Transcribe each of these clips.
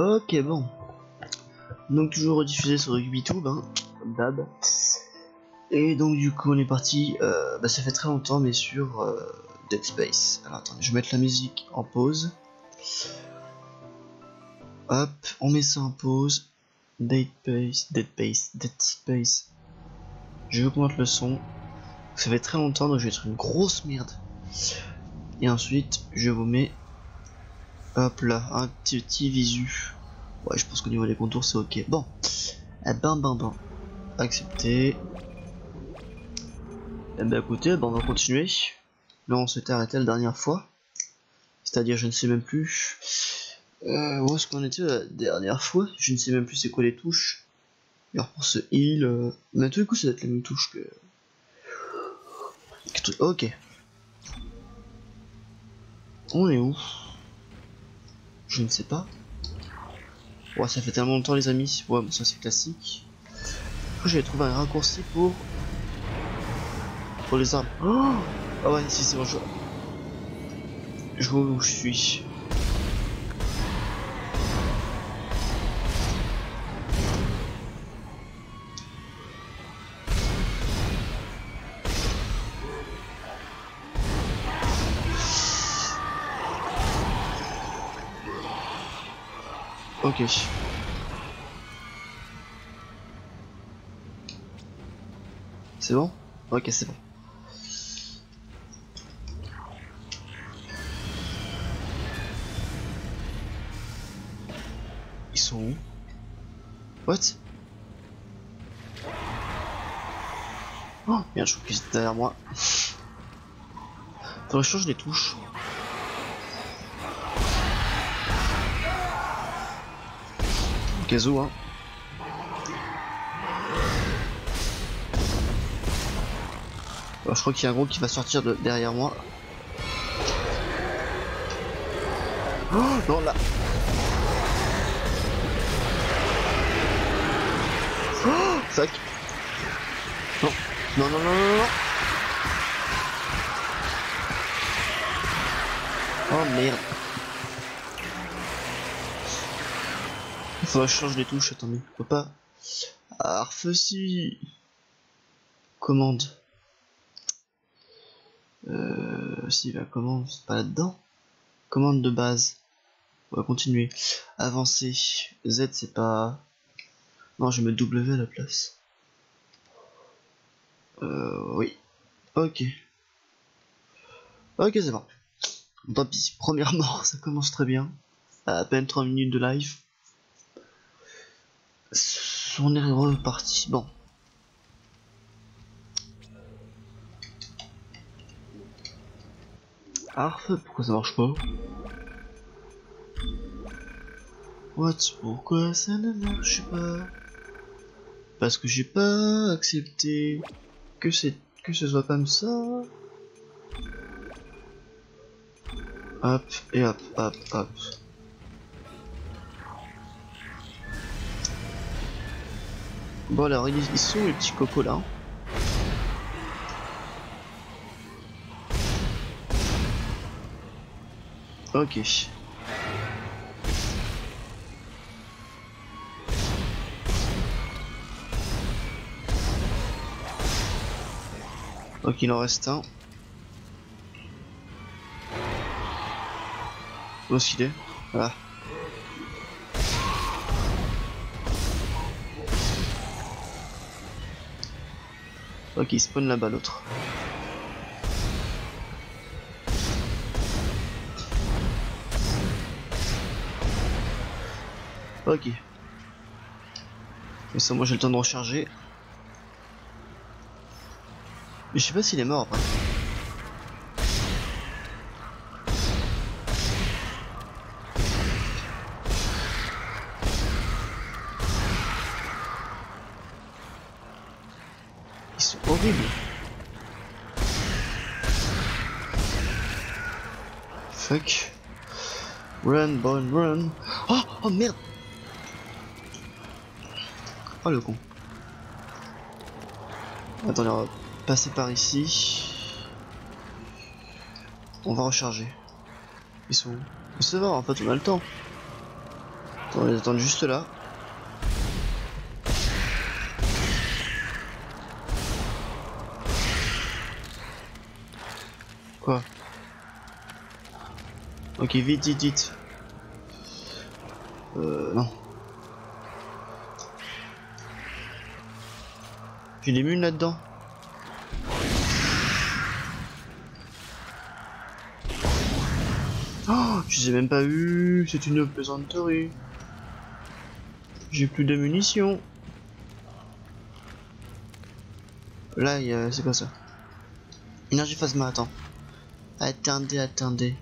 Ok, bon. Donc toujours rediffusé sur YouTube, hein. Et donc du coup on est parti, euh, bah, ça fait très longtemps mais sur euh, Dead Space. Alors attendez, je vais mettre la musique en pause. Hop, on met ça en pause. Dead Space, Dead Space, Dead Space. Je augmente le son. Ça fait très longtemps donc je vais être une grosse merde. Et ensuite je vous mets hop là un petit, visu. Ouais je pense qu'au niveau des contours c'est ok. Bon. Eh ben ben ben. Accepter. Eh ben écoutez, ben, on va continuer. Là on s'était arrêté la dernière fois. C'est-à-dire je ne sais même plus euh, où est-ce qu'on était la dernière fois? Je ne sais même plus c'est quoi les touches. Alors pour ce heal, euh... mais les coups ça doit être les mêmes touches que... Ok. On est où? Je ne sais pas. Ouais, ça fait tellement longtemps les amis. Ouais, ça c'est classique. Après j'ai trouvé un raccourci pour pour les armes. Oh ah ouais, si c'est bon, je... je vois où je suis. C'est bon? Ok, c'est bon. Ils sont où? What? Oh merde, je crois qu'ils étaient derrière moi. Faudrait que je change les touches. Hein. Alors, je crois qu'il y a un gros qui va sortir de derrière moi. Oh, non, là. Oh, sac. Non, non, non, non, non, non. Oh merde. Faut que je change les touches, attendez, faut pas. Arfeci Commande. Euh, si la commande, c'est pas là-dedans. Commande de base. On va continuer. Avancer. Z, c'est pas. Non, je vais mettre W à la place. Euh, oui. Ok. Ok, c'est bon. Tant pis. Première mort, ça commence très bien. À peine 3 minutes de live. On est reparti. Bon. Arf, pourquoi ça marche pas? What? Pourquoi ça ne marche pas? Parce que j'ai pas accepté que c'est que ce soit comme ça. Hop et hop, hop, hop. Bon alors, ils, sont les petits cocos là Ok. Ok, il en reste un. Où est-ce Voilà. Ok, il spawn là-bas l'autre. Ok. Mais ça, moi j'ai le temps de recharger. Mais je sais pas s'il est mort après. Ils sont horribles. Fuck. Boy, run. Oh, oh merde. Oh le con. Attendez, on va passer par ici. On va recharger. Ils sont où Ça va, en fait on a le temps. On les attend juste là. Quoi? Ok, vite, vite, vite. Euh, non. J'ai des mules là-dedans? Oh, je les ai même pas eu. C'est une plaisanterie. J'ai plus de munitions. Là, a... c'est quoi ça? Énergie phasma, attends. Attendez, attendez.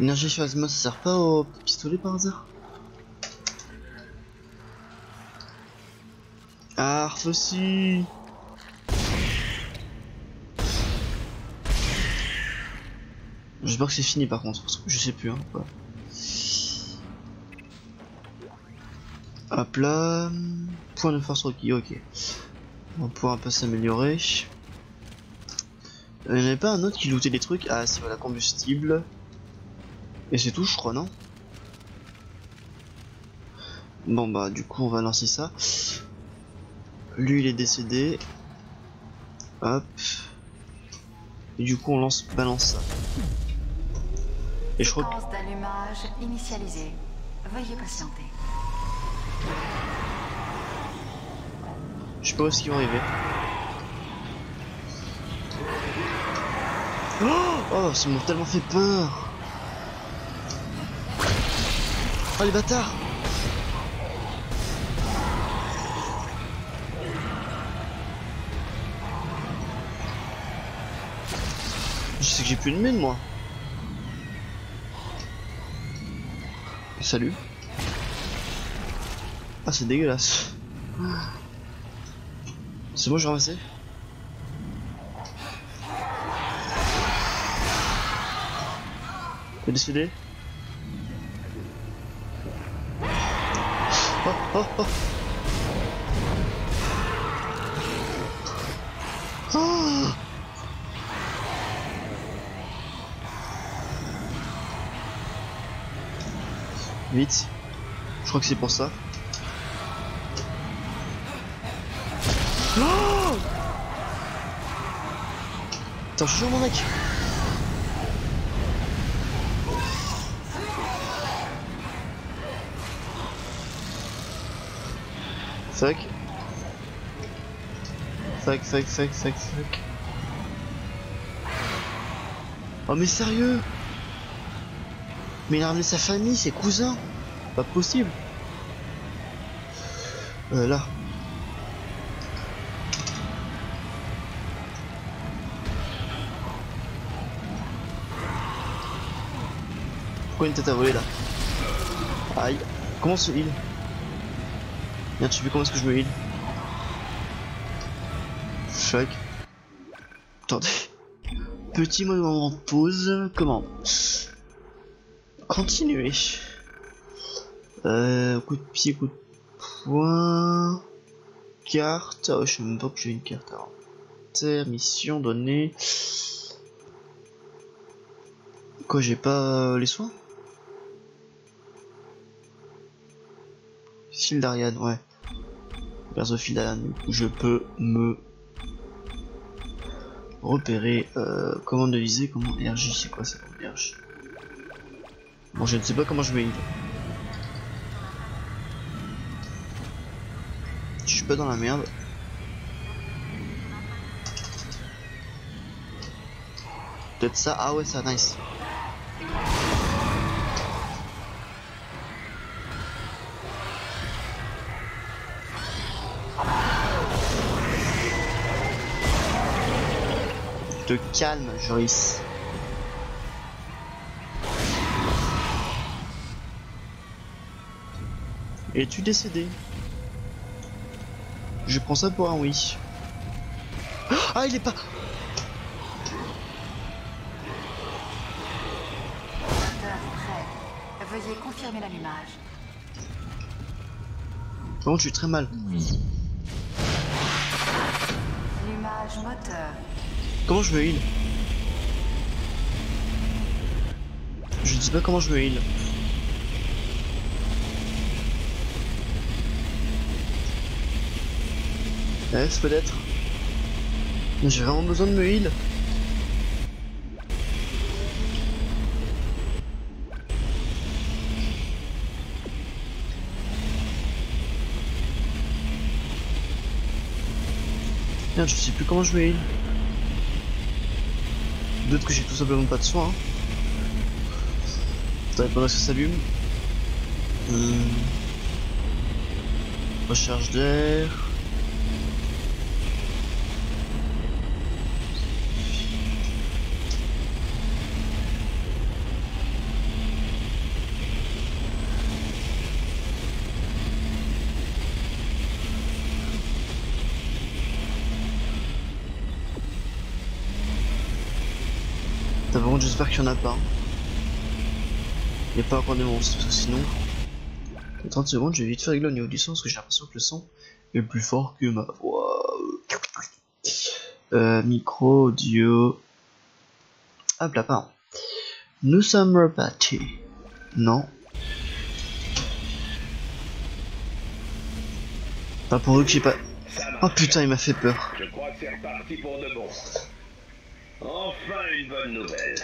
Énergie phasma, ça sert pas au pistolet par hasard? Ah, aussi J'espère que c'est fini par contre, parce que je sais plus. Hein, quoi. Hop là. Point de force requis, ok. On va pouvoir un peu s'améliorer. Il n'y avait pas un autre qui lootait des trucs? Ah, c'est voilà, combustible. Et c'est tout, je crois, non? Bon, bah, du coup, on va lancer ça. Lui, il est décédé. Hop. Et du coup, on lance, balance ça. Et je crois que... d'allumage. Veuillez patienter. Je sais pas où est-ce qu'ils vont arriver. Oh, oh ça m'a tellement fait peur. Oh les bâtards j'ai plus de mine moi. Salut. Ah c'est dégueulasse. C'est bon, j'ai ramassé T'es décidé Oh oh oh Oh Je crois que c'est pour ça. Attends, je suis mon mec Fuck. Fuck, fuck, fuck, fuck, fuck. Oh mais sérieux? Mais il a ramené sa famille, ses cousins Pas possible euh, là. Pourquoi une tête à voler là Aïe. Comment se heal Merde, je sais comment est-ce que je me heal. Choc. Attendez. Petit moment de pause. Comment Continuer. Euh, coup de pied, coup de poing. Carte. Oh, je sais même pas que j'ai une carte. Alors. Terre, mission donnée. Quoi, j'ai pas les soins? Fil d'Ariane, ouais. Perso fil d'Ariane, je peux me repérer. Euh, commande de visée, comment RJ, c'est quoi ça RJ Bon, je ne sais pas comment je vais pas dans la merde. Peut-être ça, ah ouais, ça, nice. te calme, Joris. Es-tu décédé? Je prends ça pour un oui. Ah, il est pas... Veuillez confirmer l'allumage. Bon, je suis très mal. L'image moteur. Comment je me heal? Je ne sais pas comment je me heal. Peut-être J'ai vraiment besoin de me heal. Merde, je sais plus comment je me heal. D'autres que j'ai tout simplement pas de soin. Hein. Attendez pendant que ça s'allume. Hum. Recharge d'air. j'espère qu'il y en a pas. Il n'y a pas encore des monstres, parce que sinon... En 30 secondes, je vais vite faire régler au niveau du son, parce que j'ai l'impression que le son est plus fort que ma voix. Euh, micro, audio... Hop là, pardon. Nous sommes repartis. Non. Pas pour eux que j'ai pas... Oh putain, il m'a fait peur. Je crois que c'est reparti pour de bon. Enfin une bonne nouvelle.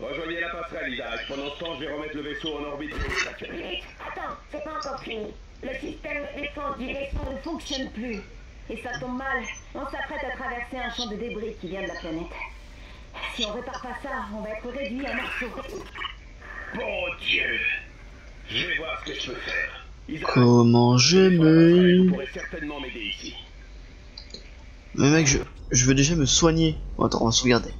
Rejoignez la passerelle, Isaac. Pendant ce temps, je vais remettre le vaisseau en orbite. Vite Attends, c'est pas encore fini. Le système de défense du vaisseau ne fonctionne plus. Et ça tombe mal. On s'apprête à traverser un champ de débris qui vient de la planète. Si on répare pas ça, on va être réduit à morceaux. Bon Dieu Je vais voir ce que je peux faire. Isaac, Comment je me... Vous pourrez certainement m'aider ici. Mais mec, je, je veux déjà me soigner. Bon, attends, on va sauvegarder.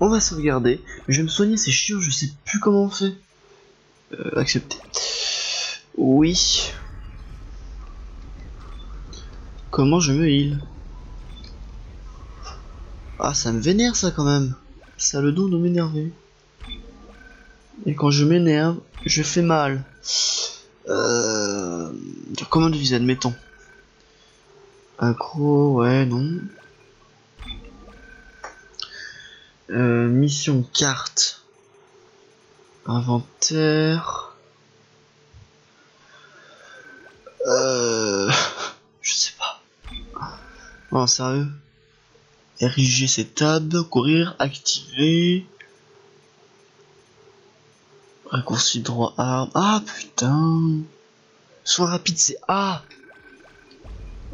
On va sauvegarder. Je vais me soigner, c'est chiant, je sais plus comment on fait. Euh, accepter. Oui. Comment je me heal? Ah, ça me vénère ça quand même. Ça a le don de m'énerver. Et quand je m'énerve, je fais mal. Euh... Comment de visée, admettons? Accro, ouais, non. Euh, mission carte. Inventaire. Euh, je sais pas. Non, sérieux. Ériger ses tables, courir, activer. Raccourci droit arme. Ah putain. Soit rapide, c'est A.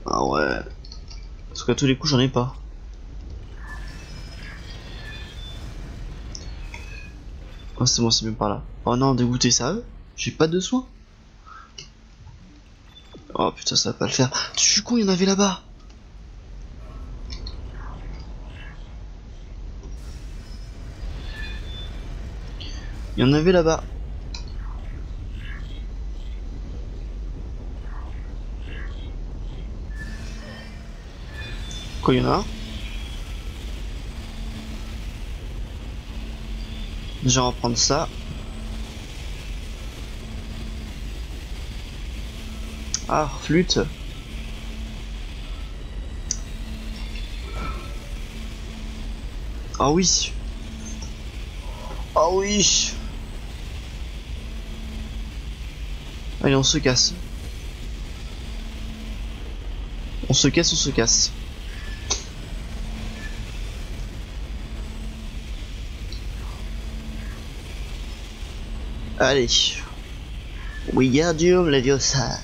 Ah ouais. Parce qu'à tous les coups, j'en ai pas. Oh, c'est bon, c'est même pas là. Oh non, dégoûté, ça J'ai pas de soins Oh putain, ça va pas le faire. Je suis con, il y en avait là-bas. Il y en avait là-bas. Quoi, il y en a un? Je vais ça. Ah, flûte. Ah oui. Ah oui. Allez, on se casse. On se casse, on se casse? Allez. Wingardium Leviosa.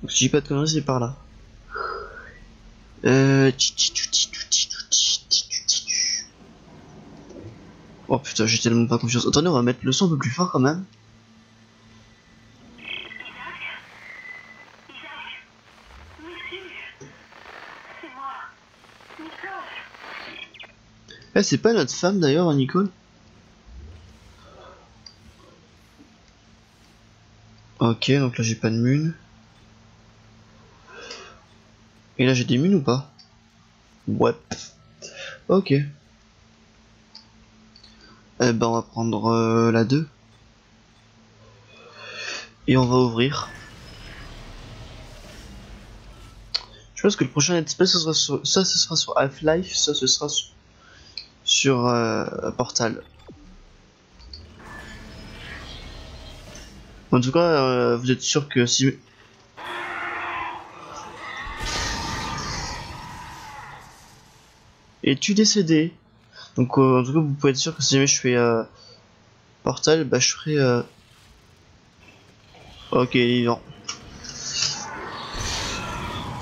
Donc, si j'ai pas de conneries, c'est par là. Euh... Oh putain, j'ai tellement pas confiance. Attendez, on va mettre le son un peu plus fort quand même. Eh, c'est pas notre femme d'ailleurs, Nicole Ok, donc là j'ai pas de mune. Et là j'ai des munes ou pas? Ouais. Ok. Eh ben on va prendre euh, la 2. Et on va ouvrir. Je pense que le prochain Let's Play ce sera sur... ça ce sera sur Half-Life, ça ce sera sur sur euh, Portal. En tout cas, euh, vous êtes sûr que si... Es-tu décédé? Donc euh, en tout cas, vous pouvez être sûr que si jamais je fais Portal, bah je ferai... Ok, il est vivant.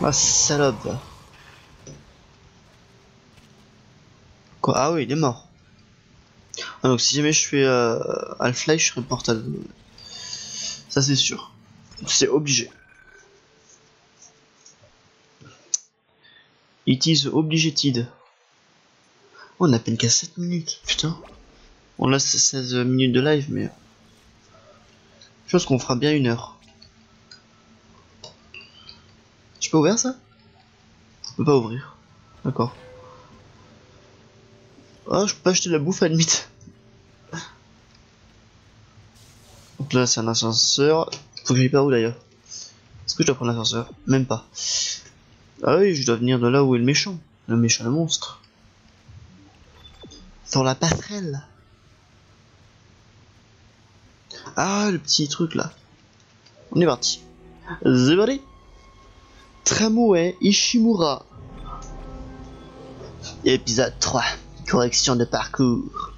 Ah salope Ah oui, il est mort. Ah, donc si jamais je fais euh, Half-Life, je ferai Portal. Ça c'est sûr. C'est obligé. It is obligated. Oh, on a peine qu'à 7 minutes, putain. Là c'est 16 minutes de live, mais... Je pense qu'on fera bien une heure. Je peux ouvrir ça? Je peux pas ouvrir. D'accord. Ah, je peux acheter la bouffe à limite. Donc là, c'est un ascenseur. Faut que j'aille par où d'ailleurs Est-ce que je dois prendre l'ascenseur Même pas. Ah oui, je dois venir de là où est le méchant. Le méchant, le monstre. Sur la passerelle. Ah, le petit truc là. On est parti. Zebari. Tramway Ishimura. Épisode 3. Correction de parcours.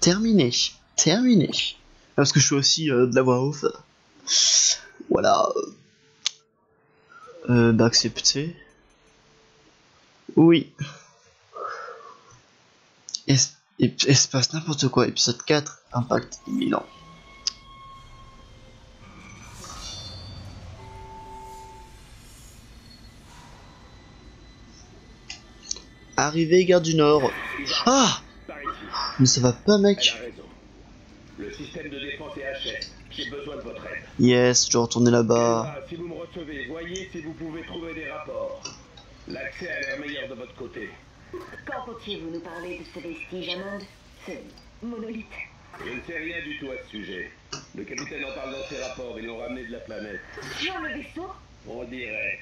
Terminé. Terminé. Parce que je fais aussi euh, de la voix off. Voilà. Euh, d'accepter. Oui. Se passe n'importe quoi. Épisode 4. Impact imminent. Arrivée gare du Nord. Ah Par ici. Mais ça va pas mec. Le système de défense est HS. J'ai besoin de votre aide. Yes, je dois retourner là-bas. Ah, si vous me recevez, voyez si vous pouvez trouver des rapports. L'accès a l'air meilleur de votre côté. Quand comptiez-vous nous parler de ce vestige immonde Ce monolithe Je ne sais rien du tout à ce sujet. Le capitaine en parle dans ses rapports, ils l'ont ramené de la planète. Sur le vaisseau On dirait.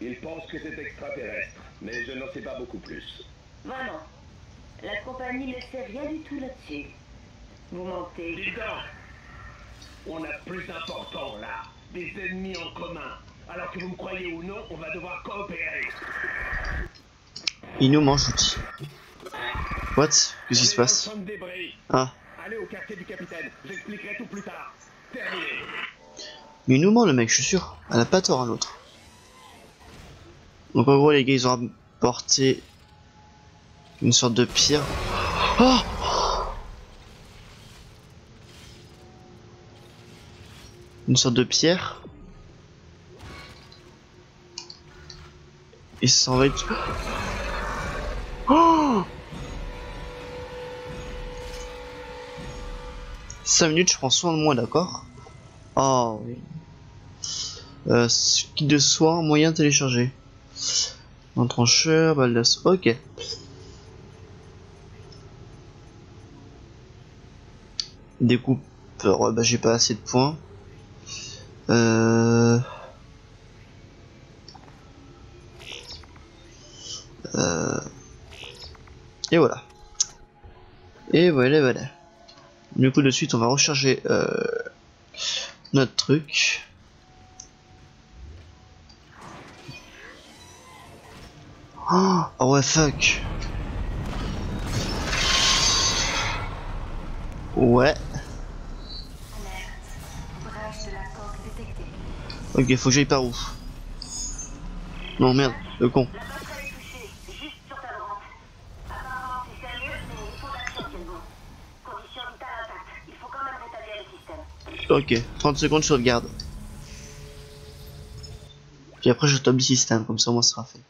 Il pense que c'est extraterrestre, mais je n'en sais pas beaucoup plus. Vraiment. La compagnie ne sait rien du tout là-dessus. Vous mentez. Dis donc On a plus important là, des ennemis en commun. Alors que vous me croyez ou non, on va devoir coopérer. Il nous mange l'outil. What? Qu'est-ce qui se passe? Ah. Allez au quartier du capitaine, j'expliquerai tout plus tard. Terminé. Mais il nous ment le mec, je suis sûr. Elle a pas tort à l'autre. Donc en gros les gars ils ont apporté une sorte de pierre. Oh une sorte de pierre. Et ça va. Oh 5 minutes, je prends soin de moi, d'accord Oh oui. Euh, de soin, moyen téléchargé. Un trancheur, balle d'assaut. Ok. Découpeur, ouais, bah j'ai pas assez de points. Euh... Euh... Et voilà. Et voilà, voilà. Du coup, de suite, on va recharger euh, notre truc. Oh, oh ouais, fuck. Ouais. Ok, faut que j'aille par où? Non, merde, le con. Ok, 30 secondes, je sauvegarde. Puis après, je le système, comme ça, au moins, ce sera fait.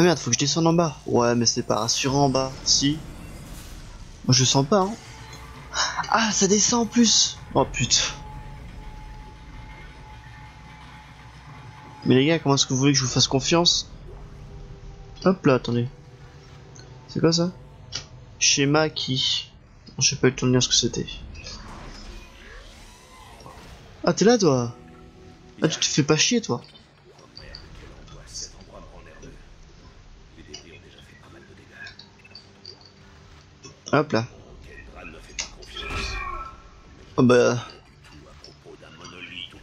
Ah merde, faut que je descende en bas. Ouais, mais c'est pas rassurant en bas. Si. Moi, je sens pas, hein. Ah, ça descend en plus. Oh putain. Mais les gars, comment est-ce que vous voulez que je vous fasse confiance? Hop là, attendez. C'est quoi ça? Schéma qui... Je sais pas eu le temps ce que c'était. Ah, t'es là, toi? Ah, tu te fais pas chier, toi Hop là. Kendra ne me fait pas confiance. Oh bah, Tout à propos d'un monolithe ou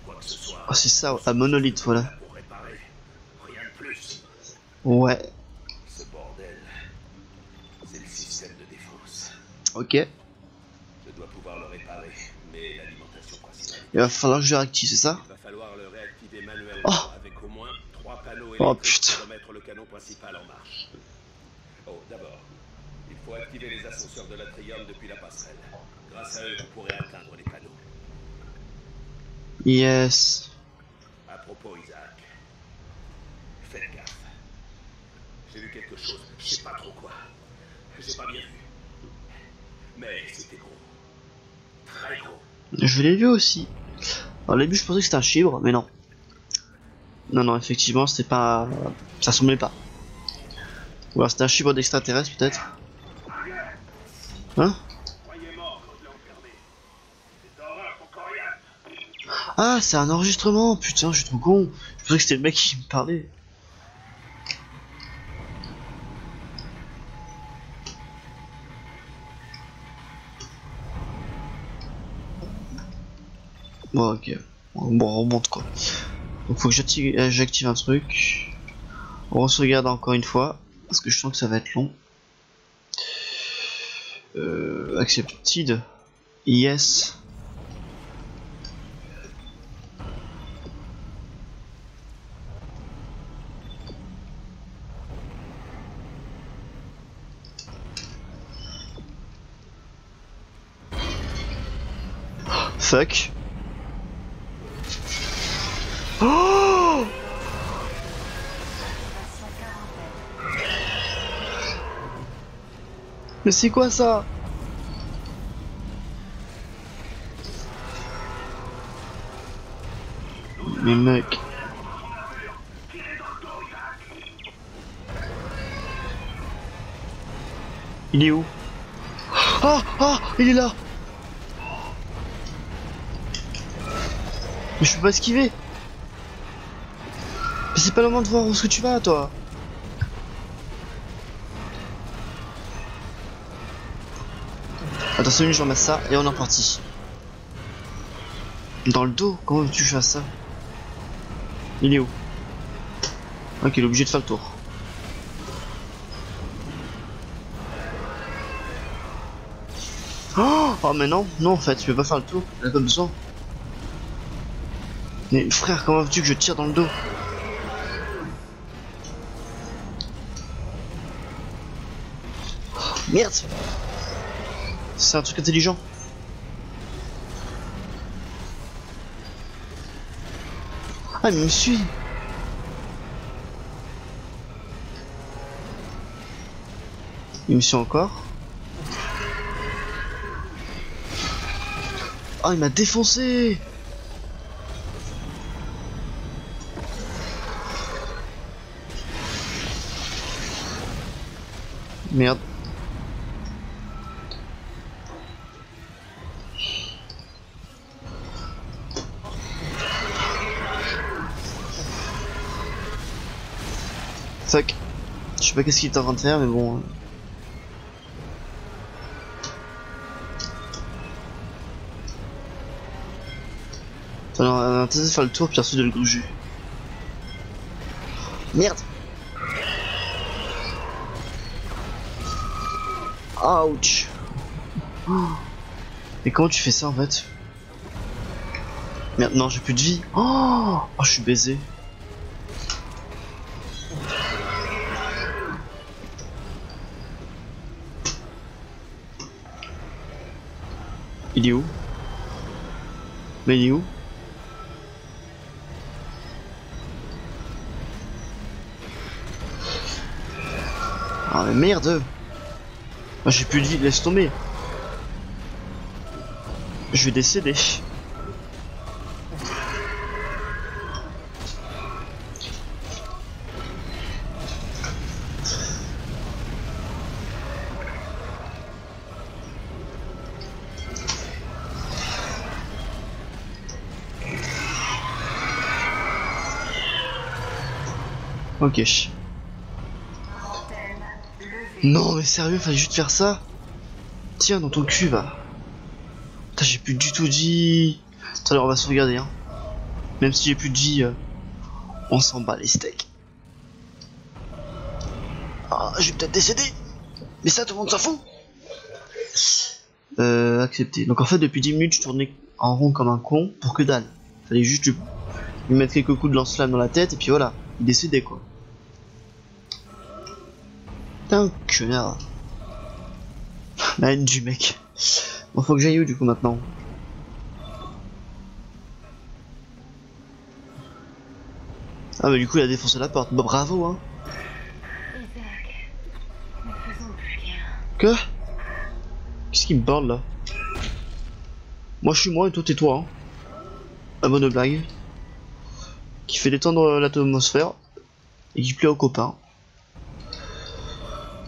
quoi que ce soit. oh, c'est ça, un monolithe, voilà. Ouais, ok. Il va falloir que je réactive, c'est ça? Oh. Oh, putain. Oh, d'abord, faut activer les ascenseurs de l'atrium depuis la passerelle. Grâce à eux, vous pourrez atteindre les panneaux. Yes. À propos, Isaac, faites gaffe. J'ai vu quelque chose, je sais pas trop quoi. J'ai pas bien vu. Mais c'était gros. Très gros. Je l'ai vu aussi. Au début, je pensais que c'était un chibre, mais non. Non, non, effectivement, c'était pas. Ça semblait pas. Ou alors c'était un chibre d'extraterrestre, peut-être. Corian. Ah, c'est un enregistrement Putain, je suis trop con. Je pensais que c'était le mec qui me parlait. Bon, ok. Bon, on remonte quoi. Donc faut que j'active euh, j'active un truc. On se regarde encore une fois. Parce que je sens que ça va être long. Euh, accepted. Yes. Fuck. Mais c'est quoi ça Mais mec. Il est où Ah Ah Il est là. Mais je peux pas esquiver. Mais c'est pas le moment de voir où est-ce que tu vas toi Une je ramasse ça et on est reparti. Dans le dos Comment veux-tu fasse ça? Il est où? Ok, il est obligé de faire le tour. Oh, oh mais non, non en fait, tu peux pas faire le tour, il a pas besoin. Mais frère, comment veux-tu que je tire dans le dos? Merde C'est un truc intelligent. Ah mais il me suit Il me suit encore Ah il m'a défoncé Merde. Pas qu'est-ce qu'il est en train de faire, mais bon. non, on faire le tour puis ensuite de le gruger. Merde Ouch Et comment tu fais ça en fait? Merde, non, j'ai plus de vie. Oh, oh je suis baisé. Il est où? Mais il est où? Ah mais merde! Ah, J'ai plus vie, laisse tomber. Je vais décéder Ok. Non mais sérieux, fallait juste faire ça Tiens, dans ton cul, va. J'ai plus du tout dit. On va se regarder, hein. Même si j'ai plus de vie, euh, on s'en bat les steaks. Ah, je peut-être décéder. Mais ça, tout le monde s'en fout. Euh, accepté. Donc en fait, depuis 10 minutes, je tournais en rond comme un con pour que dalle. Fallait juste lui mettre quelques coups de lance-flamme dans la tête et puis voilà, il décédait quoi. Putain, connard. La haine du mec. Bon, faut que j'aille où du coup maintenant? Ah, bah du coup, il a défoncé la porte. Bah, bravo, hein. Que? Qu'est-ce qui me parle là? Moi je suis moi et toi t'es toi. Hein. La bonne blague. Qui fait détendre l'atmosphère et qui plaît aux copains.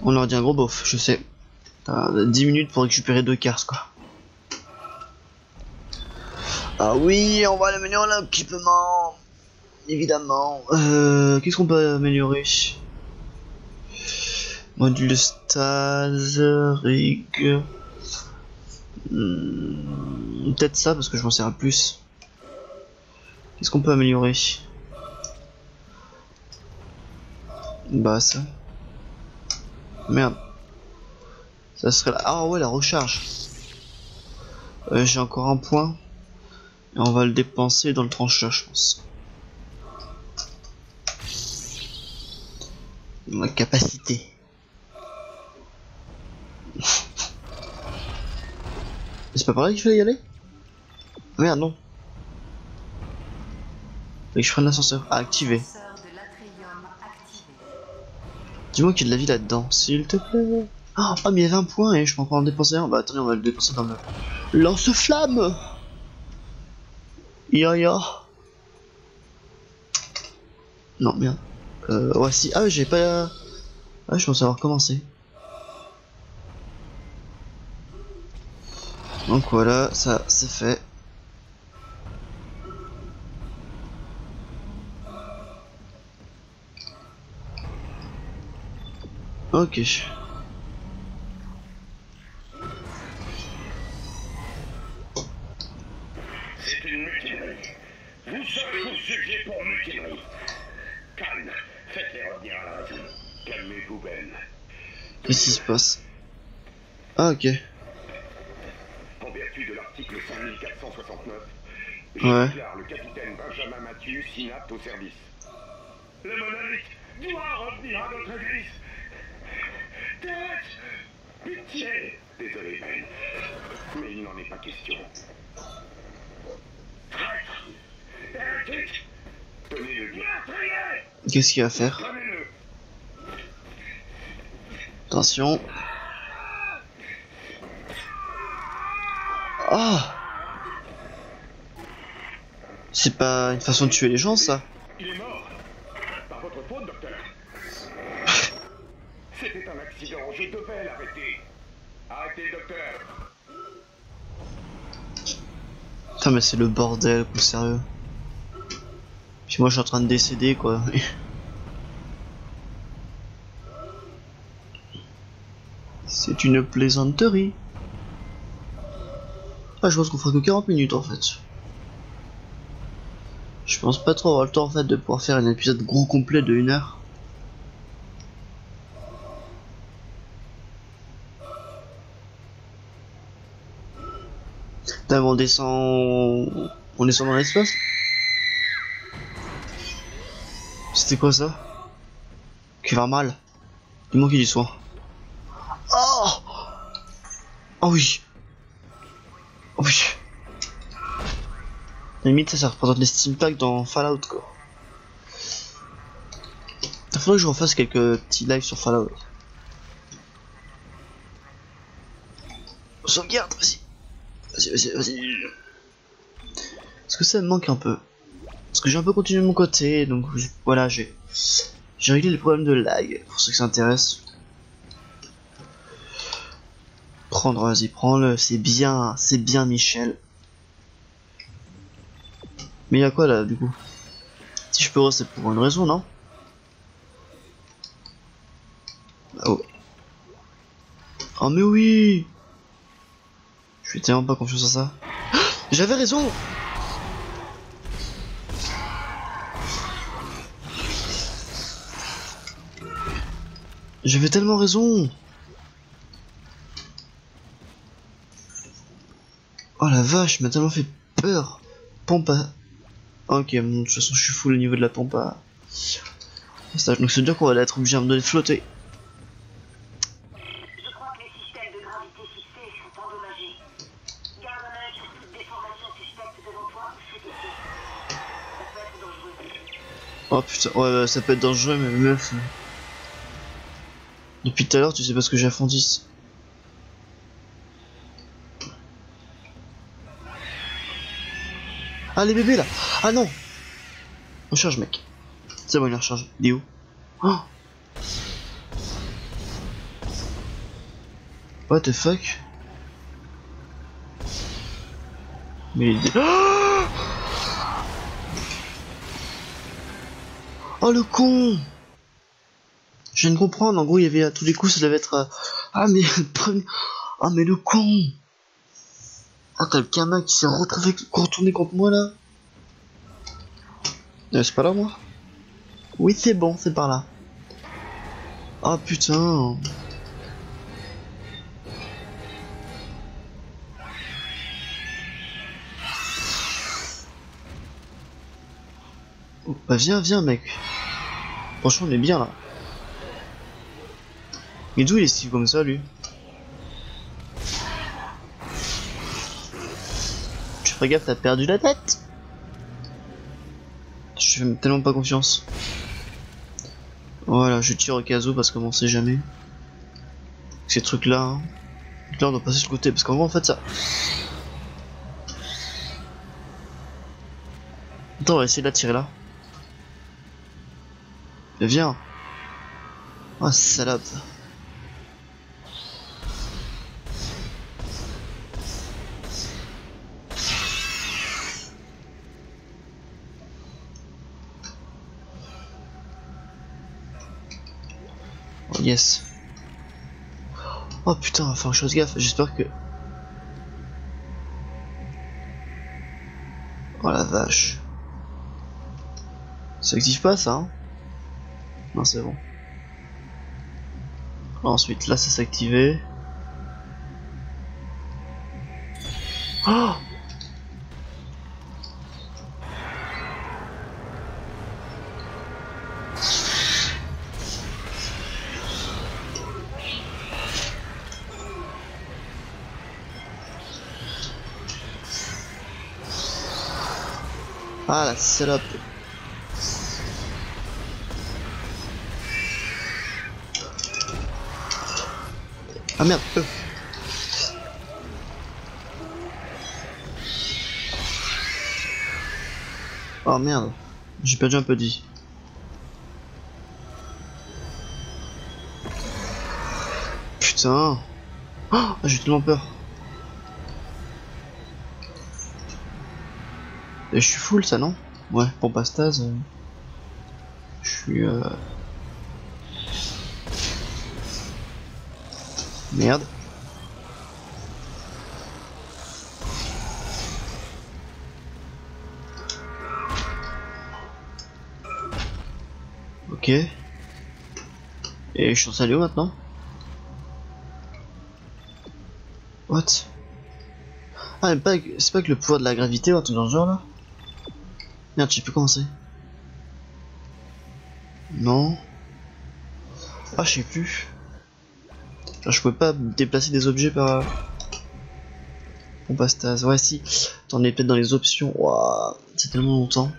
On leur dit un gros bof, je sais. T'as 10 minutes pour récupérer deux cars quoi. Ah oui, on va améliorer l'équipement. Évidemment. Euh, Qu'est-ce qu'on peut améliorer? Module stase, rig. Hmm, Peut-être ça parce que je m'en sers plus. Qu'est-ce qu'on peut améliorer? Bah ça. Merde. Ça serait la... Ah ouais la recharge. Euh, J'ai encore un point. Et on va le dépenser dans le trancheur je pense. Ma capacité. C'est pas par là qu'il fallait y aller? Merde, non. Que je prenne l'ascenseur. À activer. Dis-moi qu'il y a de la vie là-dedans, s'il te plaît. Ah, oh, mais il y avait un point et je peux en dépenser un. Bah attendez, on va le dépenser dans le lance-flamme. Ya ya. Non, merde. Euh, ouais, si. Ah, j'ai pas. Ah, je pensais avoir commencé. Donc voilà, ça c'est fait. Ok. C'est une mutinerie. Vous serez poursuivis pour mutinerie. Calme. Faites-les revenir à la raison. Calmez-vous, Ben. Qu'est-ce qui se passe Ah, ok. En vertu de l'article 5469, je Ouais. déclare le capitaine Benjamin Mathieu inapte au service. Le monolithe doit revenir à notre église. Désolé, Ben. Mais il n'en est pas question. Qu'est-ce qu'il va faire Attention. Ah C'est pas une façon de tuer les gens, ça Il est mort Par votre faute, docteur C'était un accident, je devais l'arrêter Arrêtez, docteur Mais c'est le bordel, quoi, sérieux. Puis moi, je suis en train de décéder, quoi. C'est une plaisanterie. Ah, je pense qu'on fera que 40 minutes, en fait. Je pense pas trop avoir le temps, en fait, de pouvoir faire un épisode gros complet de 1 heure. Putain, on descend... On descend dans l'espace. C'était quoi ça? Qui va mal. Dis-moi qui dit soin. Oh! Oh oui! Oh oui! Limite ça, ça représente les Steam Packs dans Fallout quoi. Il faudrait que je refasse quelques petits lives sur Fallout. Sauvegarde, vas-y Vas-y, vas-y, vas-y Est-ce que ça me manque un peu? Parce que j'ai un peu continué de mon côté, donc voilà, j'ai j'ai réglé les problèmes de lag, pour ceux qui s'intéressent. Prendre, vas-y, prends-le, c'est bien, c'est bien Michel. Mais y'a quoi là, du coup? Si je peux rester pour une raison, non? Oh. Oh mais oui Je suis tellement pas confiance en ça. J'avais raison J'avais tellement raison Oh la vache, m'a tellement fait peur Pompe à... Ok, de toute façon je suis full au niveau de la stage. Donc c'est dire qu'on va être obligé de flotter. Je crois que les systèmes de gravité fixés sont endommagés. Garde un œil sur toute déformation suspecte devant toi ou sous tes pieds. Ça peut être dangereux. Oh putain, ouais, ça peut être dangereux, mais meuf. euh. Depuis tout à l'heure, tu sais pas ce que j'ai affronti. Ah, les bébés là Ah non Recharge, mec. C'est bon, il a rechargé. Il est où? Oh What the fuck? Mais il est... Oh Oh le con. Je viens de comprendre, en gros il y avait à tous les coups ça devait être... euh, Ah mais. Ah mais le con. Ah t'as le gamin qui s'est retrouvé retourné contre moi là. Euh, C'est pas là moi? Oui c'est bon, c'est par là. Ah putain. Oh, Bah viens, viens mec Franchement on est bien là. Mais d'où il est si comme ça lui Tu fais gaffe, t'as perdu la tête Je fais tellement pas confiance. Voilà, je tire au cas où parce qu'on sait jamais. Ces trucs là. Hein. Là on doit passer sur le côté parce qu'en gros en fait ça. Attends, on va essayer de la tirer là. Viens. Oh salope. Oh yes. Oh putain, va je fasse gaffe, j'espère que... Oh la vache. Ça active pas ça hein? Non c'est bon. Ensuite là ça activé. Oh Ah la salope merde euh. Oh merde J'ai perdu un peu de. Putain oh, J'ai tellement peur Et je suis full ça non? Ouais, pour Bastaz. euh, Je suis... Euh... Merde. Ok. Et je suis censé aller où maintenant What? Ah, c'est pas que le pouvoir de la gravité ou un truc dans le genre là Merde, je sais plus comment c'est. Non. Ah, je sais plus. Genre, je pouvais pas déplacer des objets par. Bon, bastase. Ouais, si. T'en es peut-être dans les options. Waouh, c'est tellement longtemps.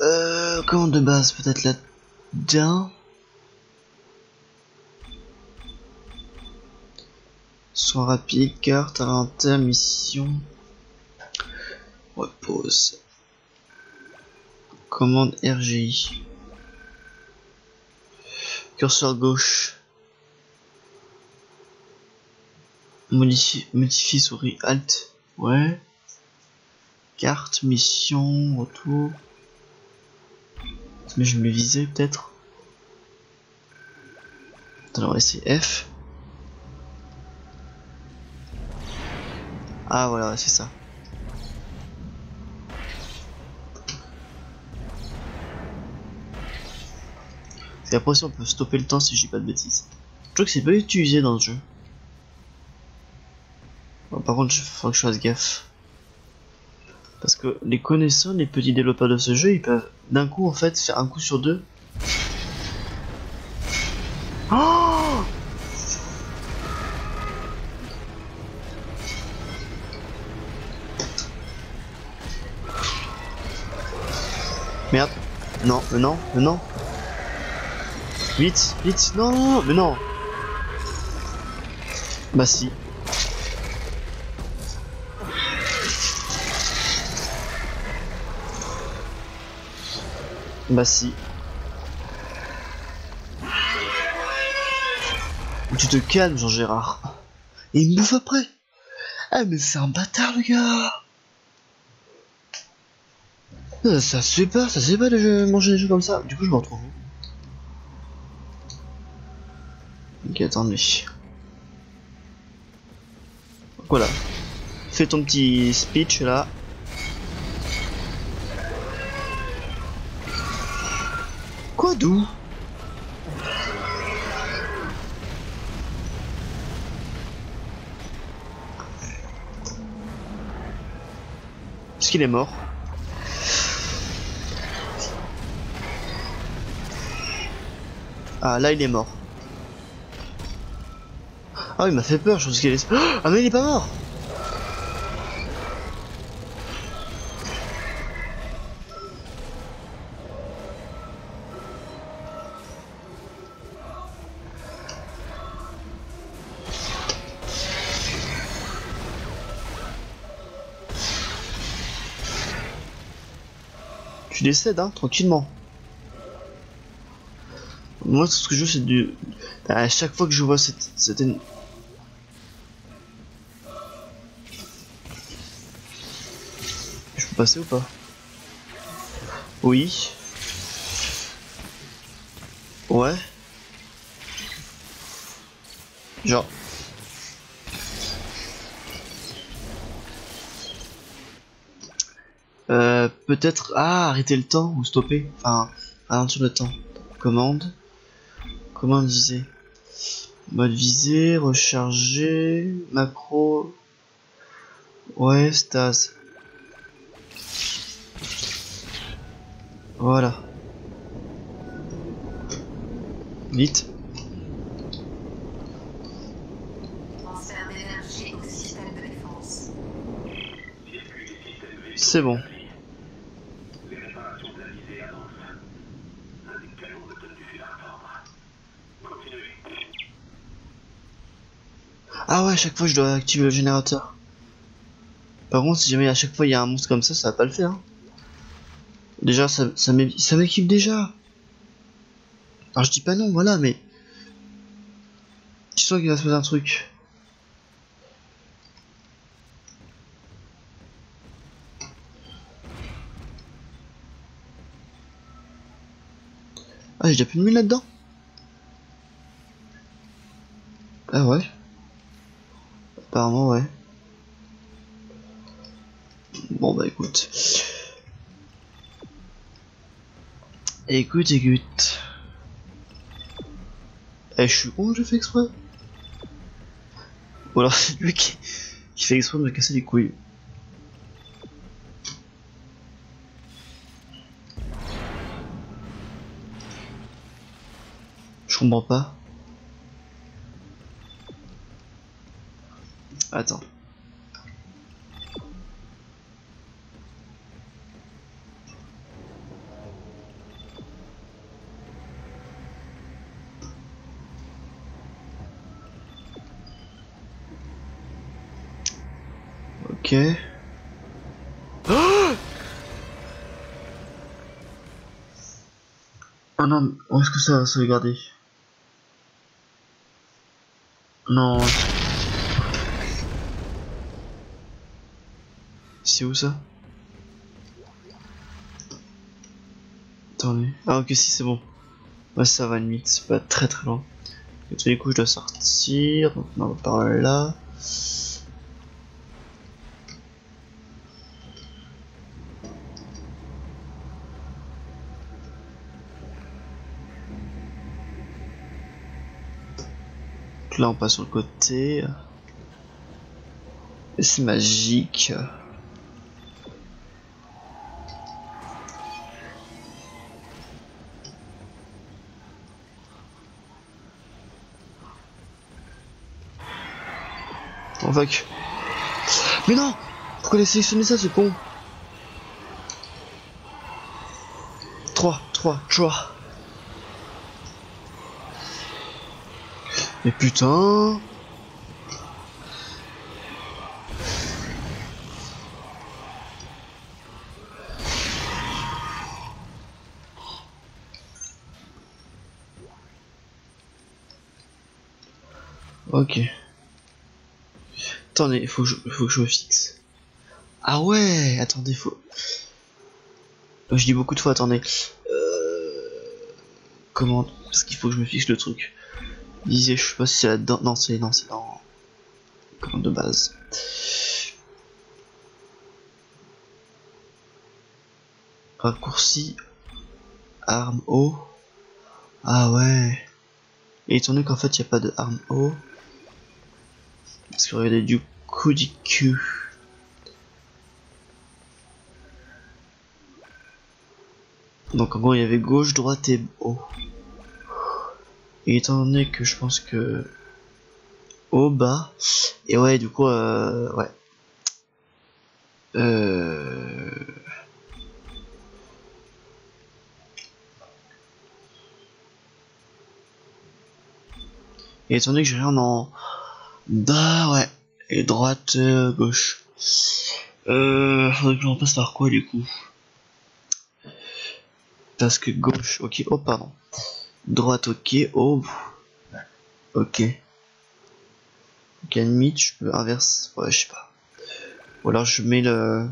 Euh, commande de base, peut-être là-dedans. Soin rapide, carte, inventaire, mission. Repose. Commande RGI. Curseur gauche. Modifier, souris alt. Ouais. Carte, mission, retour. Mais je me visais peut-être. Alors on F. Ah voilà, c'est ça. Et après ça on peut stopper le temps si je dis pas de bêtises. Je crois que c'est pas utilisé dans le jeu. Bon, par contre, il faut que je fasse gaffe. Parce que les connaissants, les petits développeurs de ce jeu, ils peuvent d'un coup en fait faire un coup sur deux. Oh Merde. Non, non, non. Vite, vite, non, mais non. Bah si. Bah si. Tu te calmes, Jean-Gérard. Et il me bouffe après. Ah mais c'est un bâtard le gars. Euh, Ça se fait pas, ça se fait pas de manger des jeux comme ça. Du coup je me retrouve où Ok attendez. Voilà. Fais ton petit speech là. Quoi d'où? Est-ce qu'il est mort? Ah là il est mort. Ah il m'a fait peur, je pense qu'il est... Ah mais il est pas mort Tu décèdes, hein, tranquillement. Moi, ce que je veux, c'est du. À chaque fois que je vois cette. cette... ou pas Oui. Ouais. Genre. Euh, peut-être. Ah, arrêter le temps ou stopper. Enfin, ralentir le temps. Commande. Commande visée. Mode visée, recharger, macro. Ouais, stase. Fil à retordre. Continuez. Ah ouais, à chaque fois je dois activer le générateur. Par contre, si jamais à chaque fois il y a un monstre comme ça, ça va pas le faire. Déjà, ça, ça m'é- ça m'équipe déjà. Alors je dis pas non, voilà, mais... Tu sens qu'il va se passer un truc. Ah, j'ai déjà plus de mine là-dedans Ah ouais Apparemment, ouais. Bon, bah écoute. Écoute, écoute. Eh, je suis con, j'ai fait exprès. Ou alors c'est lui qui, qui fait exprès de me casser les couilles. Je comprends pas. Attends. Ok. Oh non, où est-ce que ça va sauvegarder Non. C'est où ça? Attendez. Ah ok si c'est bon. Ouais ça va limite, c'est pas très très loin. Et tous les coups je dois sortir, donc on va par là. Là on passe sur le côté. C'est magique. Oh fuck. Mais non Pourquoi les sélectionner ça, c'est con? 3, 3, 3. Mais putain Ok. Attendez, faut, que je- faut que je me fixe. Ah ouais, attendez, faut... Je dis beaucoup de fois, attendez. Euh... Comment Parce qu'il faut que je me fixe le truc. Je disais, je sais pas si c'est là-dedans. Non, c'est non, c'est dans... De base. Raccourci. Arme haut. Ah ouais. Et étant donné qu'en fait il n'y a pas de arme haut. Parce y a du coup du cul. Donc en gros il y avait gauche, droite et haut. Et étant donné que je pense que haut, bas, et ouais du coup euh, ouais. Euh... Et étant donné que j'ai rien en bas, ouais, et droite, euh, gauche. Euh, faudrait que j'en passe par quoi du coup? Parce que gauche, ok, oh pardon. Droite, ok, oh, ok. Ok, limite, je peux inverser, ouais, je sais pas. Ou alors je mets le...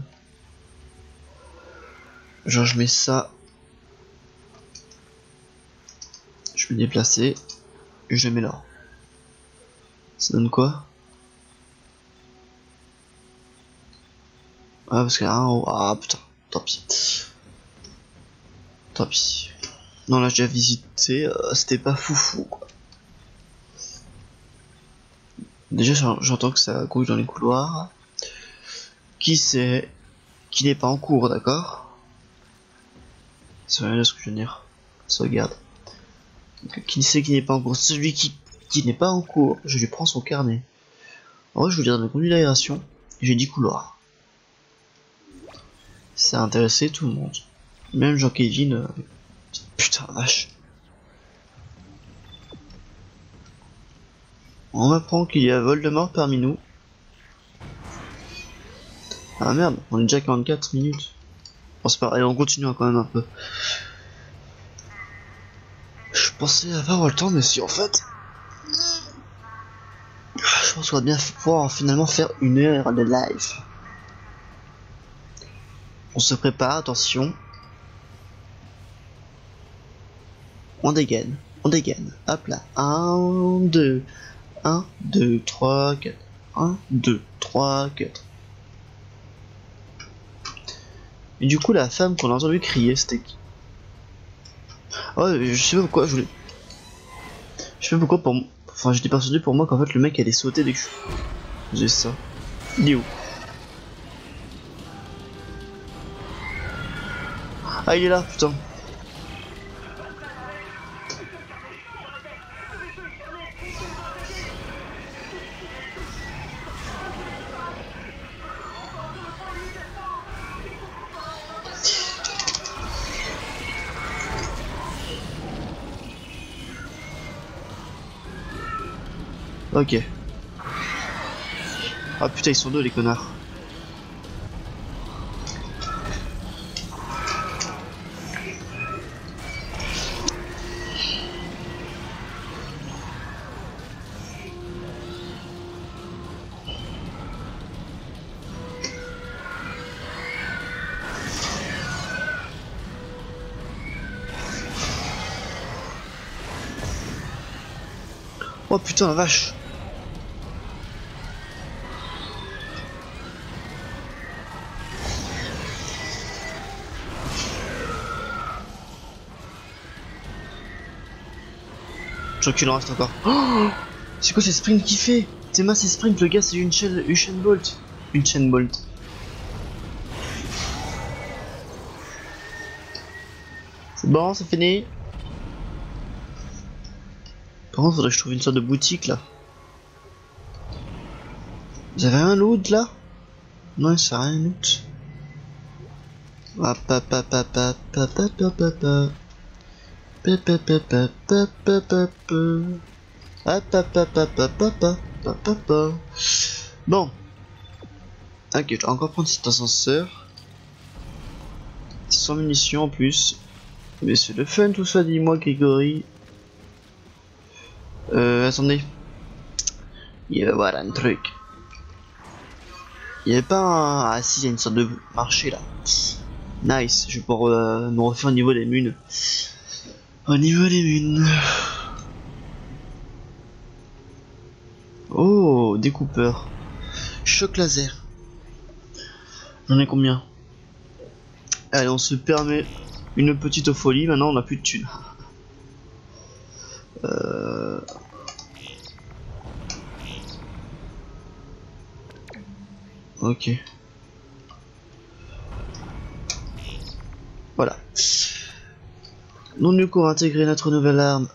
Genre je mets ça. Je peux déplacer. Et je le mets là. Ça donne quoi? Ah parce qu'il y a un haut. Ah putain, tant pis. Tant pis. Non là j'ai déjà visité, euh, c'était pas foufou quoi. Déjà j'en- j'entends que ça grouille dans les couloirs. Qui c'est Qui n'est pas en cours, d'accord? C'est rien de ce que je veux dire. Sauvegarde. Donc, Qui c'est qui n'est pas en cours? Celui qui, n'est pas en cours, je lui prends son carnet. En vrai, je veux dire, dans le conduit d'aération, j'ai 10 couloirs. Ça a intéressé tout le monde. Même Jean-Kévin. euh, Putain, vache. On m'apprend qu'il y a Voldemort parmi nous. Ah merde, on est déjà à 44 minutes. Bon, c'est pas... Allez, on continue hein, quand même un peu. Je pensais avoir le temps, mais si en fait... Je pense qu'on va bien pouvoir finalement faire une heure de live. On se prépare, attention. On dégaine, on dégaine. Hop là. 1, 2, 1, 2, 3, 4. 1, 2, 3, 4. Et du coup, la femme qu'on a entendu crier, c'était qui? Oh, je sais pas pourquoi, je voulais. Je sais pas pourquoi, pour... enfin, j'étais persuadé pour moi qu'en fait le mec allait sauter dès que je faisais ça. Il est où? Ah, il est là, putain. Ok. Ah putain, ils sont deux les connards. Oh putain la vache Crois qu'il en reste encore. Oh C'est quoi ce sprint qu'il fait C'est ma c'est sprint, le gars c'est une chaîne, une chaîne bolt. Une chaîne bolt. C'est bon, c'est fini. Par contre, faudrait que je trouve une sorte de boutique là. Vous avez un loot là? Non, ça rien loot. Ah, pa pa pa pa pa pa pa. Bon. Ok, je dois encore prendre cet ascenseur. Sans munitions en plus. Mais c'est le fun tout ça, dis-moi Grégory. Euh, attendez. Il va y avoir un truc. Il y avait pas un... Ah si, il y a une sorte de marché là. Nice, je vais pouvoir euh, me refaire au niveau des munes. Au niveau des munes. Oh, découpeur. Choc laser. J'en ai combien? Allez, on se permet une petite folie. Maintenant, on a plus de thunes. Euh... Ok. Voilà. Non du coup intégrer notre nouvelle arme.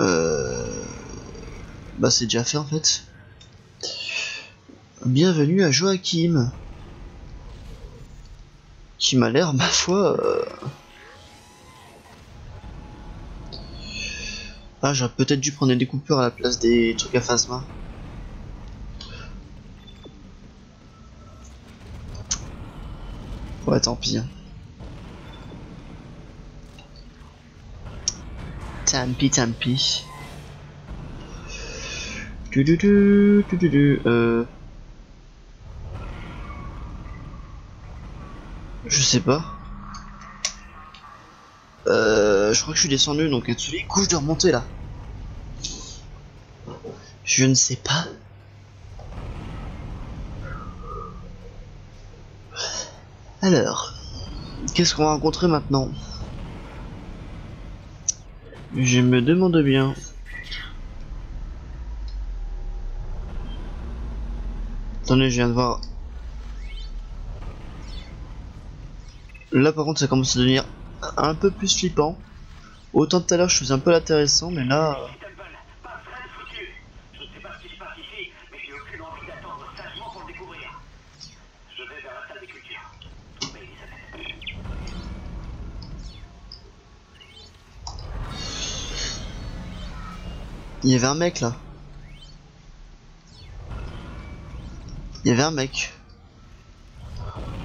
Euh... Bah c'est déjà fait en fait. Bienvenue à Joachim. Qui m'a l'air, ma foi... euh, Ah j'aurais peut-être dû prendre des découpeurs à la place des trucs à phasma. Ouais tant pis. hein. Tant pis, tant pis. Du du du du du euh. Je sais pas. Euh, je crois que je suis descendu donc coups je dois remonter là. Je ne sais pas. Alors, qu'est-ce qu'on va rencontrer maintenant? Je me demande bien. Attendez, je viens de voir. Là par contre ça commence à devenir un peu plus flippant. Autant tout à l'heure je faisais un peu l'intéressant, mais là... euh, Temple, pas rien de foutu. Je ne sais pas ce qui se passe ici, mais j'ai aucune envie d'attendre sagement pour le découvrir. Je vais vers la salle des cultures. Mais Elisabeth. Il y avait un mec là. Il y avait un mec.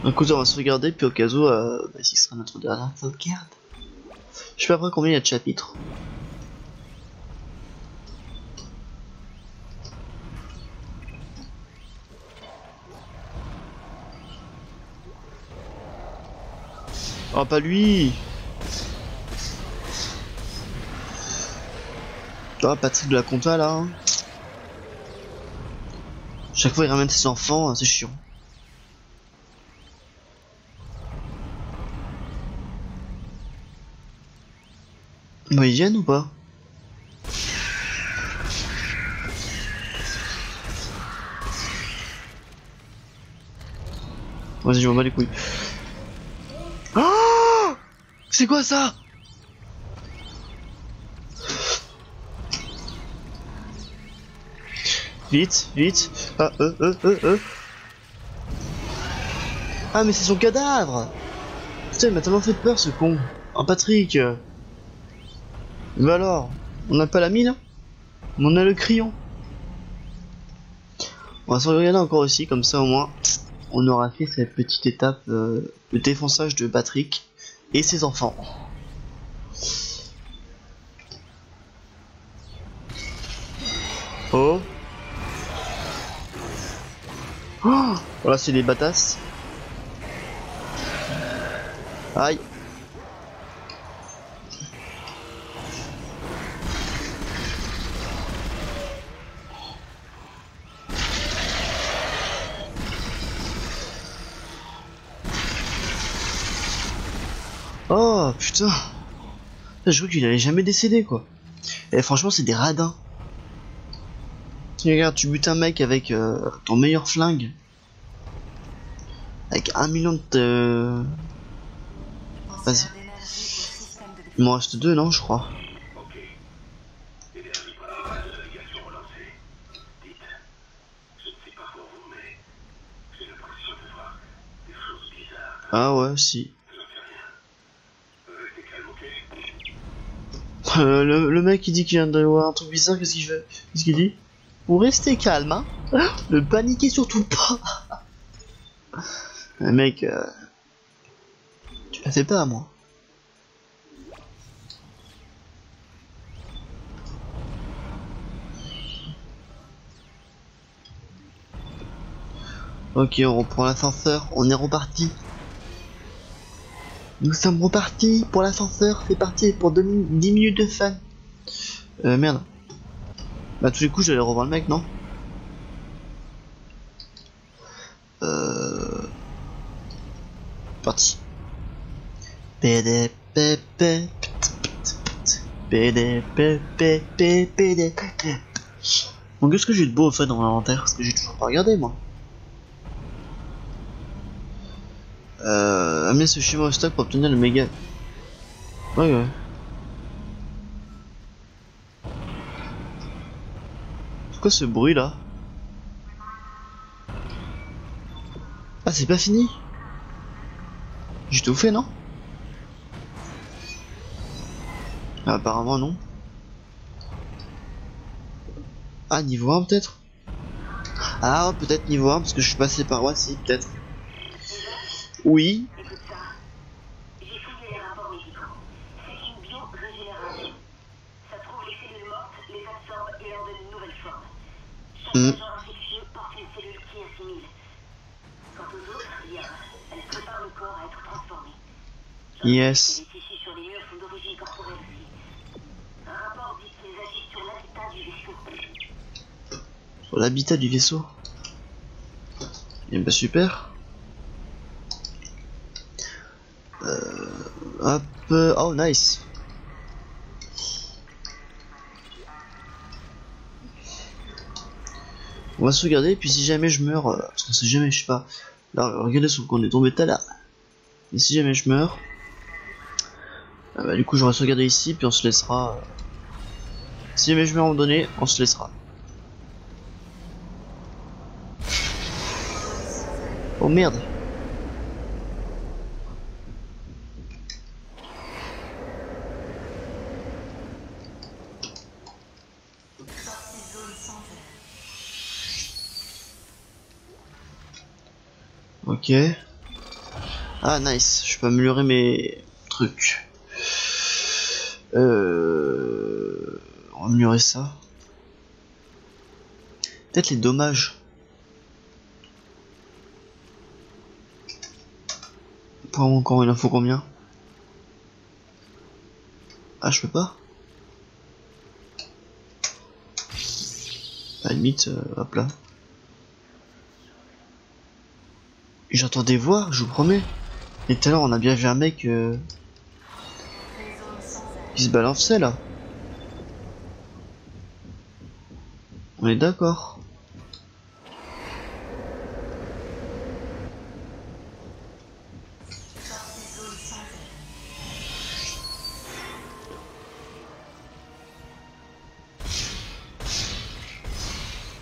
Écoute, on va se regarder, puis au cas où, euh, bah, ce sera notre dernière sauvegarde. Je sais pas après combien il y a de chapitres. Oh, pas lui Patrick de la compta là. hein. Chaque fois il ramène ses enfants, hein, c'est chiant. Bah ils viennent ou pas? Vas-y, je m'en bats les couilles. Ah C'est quoi ça? Vite, vite. Ah, euh, euh, euh. Ah, mais c'est son cadavre Putain, il m'a tellement fait peur ce con. Oh, Patrick Bah alors, on n'a pas la mine On a le crayon. On va se regarder encore aussi, comme ça au moins, on aura fait cette petite étape de défonçage de Patrick et ses enfants. Oh Voilà, c'est des batasses. Aïe. Oh putain. Je crois qu'il allait jamais décéder quoi. Et franchement c'est des radins. regarde, tu butes un mec avec euh, ton meilleur flingue. Avec un million de... De Il m'en reste deux, non, je crois. Vous. Ah ouais, si. Restez Euh, le, le mec il dit qu'il vient de voir un truc bizarre, qu'est-ce qu'il fait? Qu'est-ce qu'il dit? Pour rester calme, hein Ne paniquez surtout pas Le mec, euh, tu la fais pas, moi. Ok, on reprend l'ascenseur, on est reparti. Nous sommes repartis pour l'ascenseur, c'est parti pour 2 min- 10 minutes de fun. Euh, merde. Bah, tous les coups, j'allais revoir le mec, non? Euh. Parti. Bon, qu'est-ce que j'ai de beau au fait dans mon inventaire? Parce que j'ai toujours pas regardé, moi. Euh, amener ce schéma au stock pour obtenir le méga. Ouais, ouais. C'est quoi ce bruit là Ah, c'est pas fini? J'ai tout fait, non Apparemment, non. Ah, niveau 1 peut-être Ah, peut-être niveau 1 parce que je suis passé par si, peut-être. Oui, Écoute Yes. sur l'habitat du vaisseau. sur l'habitat du vaisseau. Et bah super. Euh, hop, oh nice. On va se regarder, puis si jamais je meurs, euh, parce qu'on sait jamais, je sais pas. Là, regardez sur qu'on est tombé tout à l'heure. Et si jamais je meurs, ah bah, du coup, se regarder ici, puis on se laissera. euh, Si jamais je meurs à un moment donné, on se laissera. Oh merde. Ok. Ah nice, je peux améliorer mes trucs. Euh... On va améliorer ça. Peut-être les dommages. Pour encore il en faut combien? Ah je peux pas? La limite, euh, hop là. J'entendais voir, je vous promets. Et tout à l'heure, on a bien vu un mec euh, qui se balançait là. On est d'accord.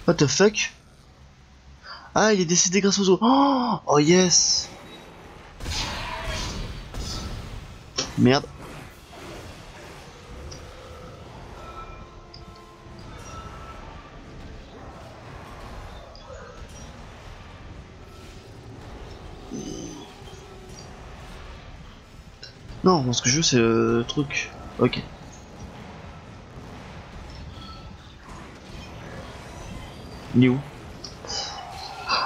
What the fuck? Ah, il est décédé grâce aux eaux. Oh, oh yes Merde. Non, ce que je veux c'est le truc. Ok. Il où?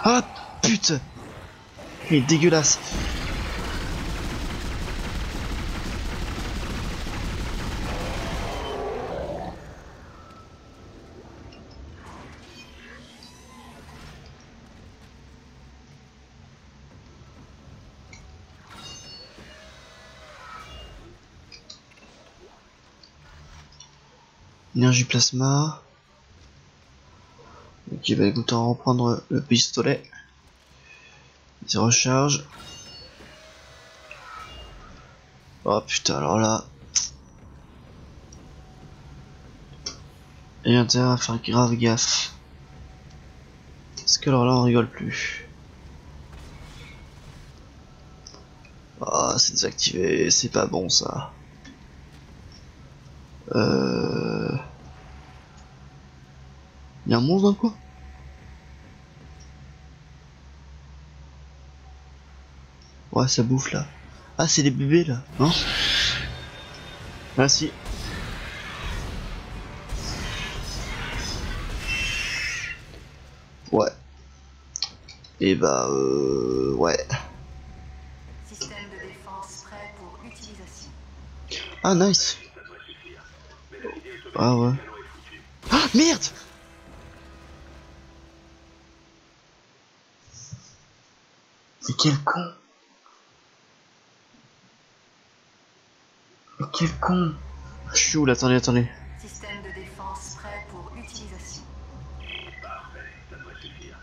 Ah putain Il est dégueulasse Énergie plasma. Ok, bah écoute, on reprendre le pistolet. Il se recharge. Oh putain, alors là. A intérêt à faire grave gaffe. Parce que alors là, on rigole plus. Ah, c'est désactivé, c'est pas bon ça. Euh... Il y a un monstre dans le coin Ouais, ça bouffe là. Ah, c'est des bébés là, non? Ah si. Ouais. Et bah, euh, ouais. Système de défense prêt pour utilisation. Ah, nice. Ah ouais. Ah, merde Mais quel con Mais quel con Je suis où là? Attendez, attendez. Système de défense prêt pour utilisation. Parfait, ça devrait suffire.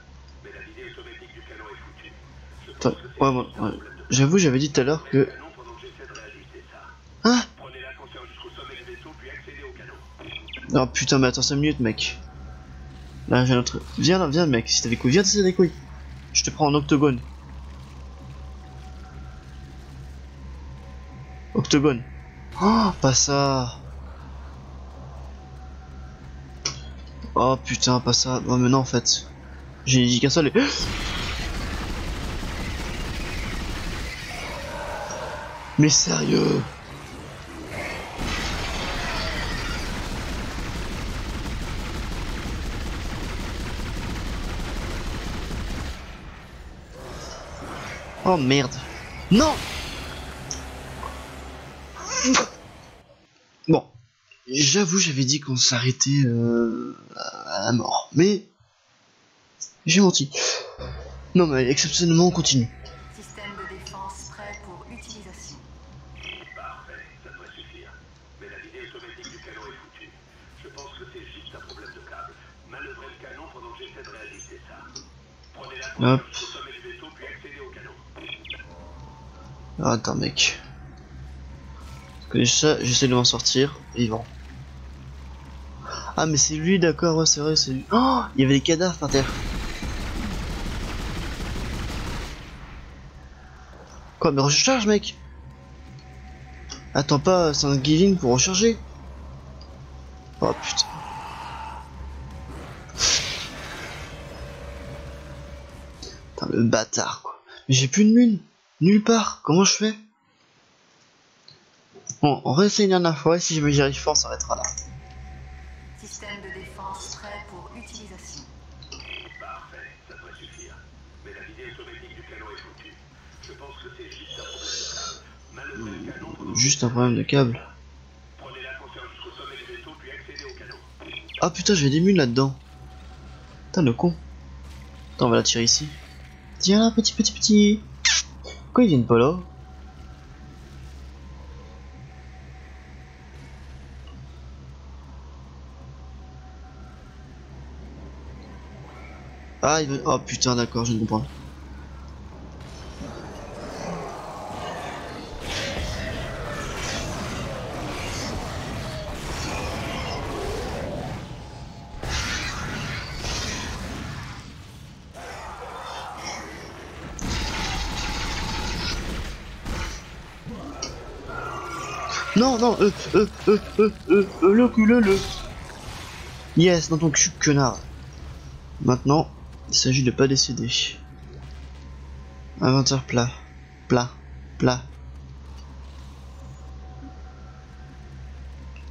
Mais la automatique du canon est foutue. C'est ouais, ouais. problème de J'avoue, j'avais dit tout à l'heure que... Hein? Prenez l'ascenseur jusqu'au sommet du vaisseau, puis accédez au canon. Non putain, mais attends 5 minutes, mec. Là, j'ai un autre... Viens là, viens, mec. Si t'as des couilles, viens, t'as des couilles. Je te prends en octogone. Octogone. Oh, pas ça. Oh putain, pas ça. Mais non, en fait. J'ai dit qu'un seul et... Mais sérieux Oh merde. Non Bon. J'avoue, j'avais dit qu'on s'arrêtait euh, à la mort. Mais... J'ai menti. Non mais exceptionnellement, on continue. Système de défense prêt pour utilisation. Parfait, ça devrait suffire. Mais la visée automatique du canon est foutue. Je pense que c'est juste un problème de câble. Manœuvrez le canon pendant que j'essaie de réajuster ça. Prenez l'ascenseur Hop. jusqu'au sommet du vaisseau, puis accédez au canon. Ah, attends mec. Ça, j'essaie de m'en sortir, vivant. Ah mais c'est lui d'accord, c'est vrai, c'est lui. Oh Il y avait des cadavres par terre. Quoi mais recharge mec Attends pas, c'est un giving pour recharger Oh putain. Putain le bâtard quoi. Mais j'ai plus de mine. Nulle part. Comment je fais? Bon, on réessaye une dernière fois et si jamais j'y arrive fort, ça arrêtera là. Système de défense prêt pour utilisation. Parfait, ça devrait suffire. Mais la visée automatique du canon est foutue. Je pense que c'est juste un problème de câble. Manœuvrez le canon pendant que Juste un problème de câble. Prenez l'ascenseur jusqu'au sommet du vaisseau, puis accédez au canon. Ah putain, j'ai des mules là-dedans. Putain, le con. Attends, on va la tirer ici. Tiens là, petit, petit, petit. Pourquoi ils viennent pas là? Ah, il veut... Oh putain, d'accord, je viens de comprendre. Non, non, euh, euh, euh, euh, euh, euh, le cul, le, le. Yes, dans ton cul, connard. Maintenant, il s'agit de pas décéder. Inventaire plat. Plat. Plat.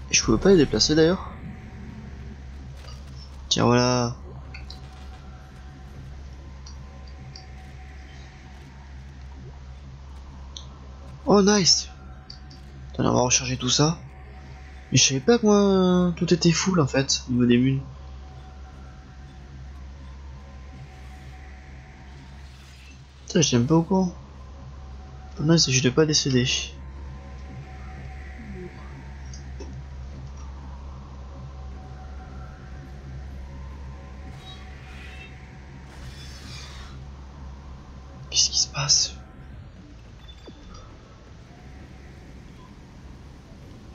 Je pouvais pas les déplacer d'ailleurs Tiens, voilà. Oh, nice. On va recharger tout ça. Mais je savais pas que tout était full en fait, au niveau des mules. Putain, j'aime pas au courant. Il s'agit de pas décéder. Qu'est-ce qui se passe?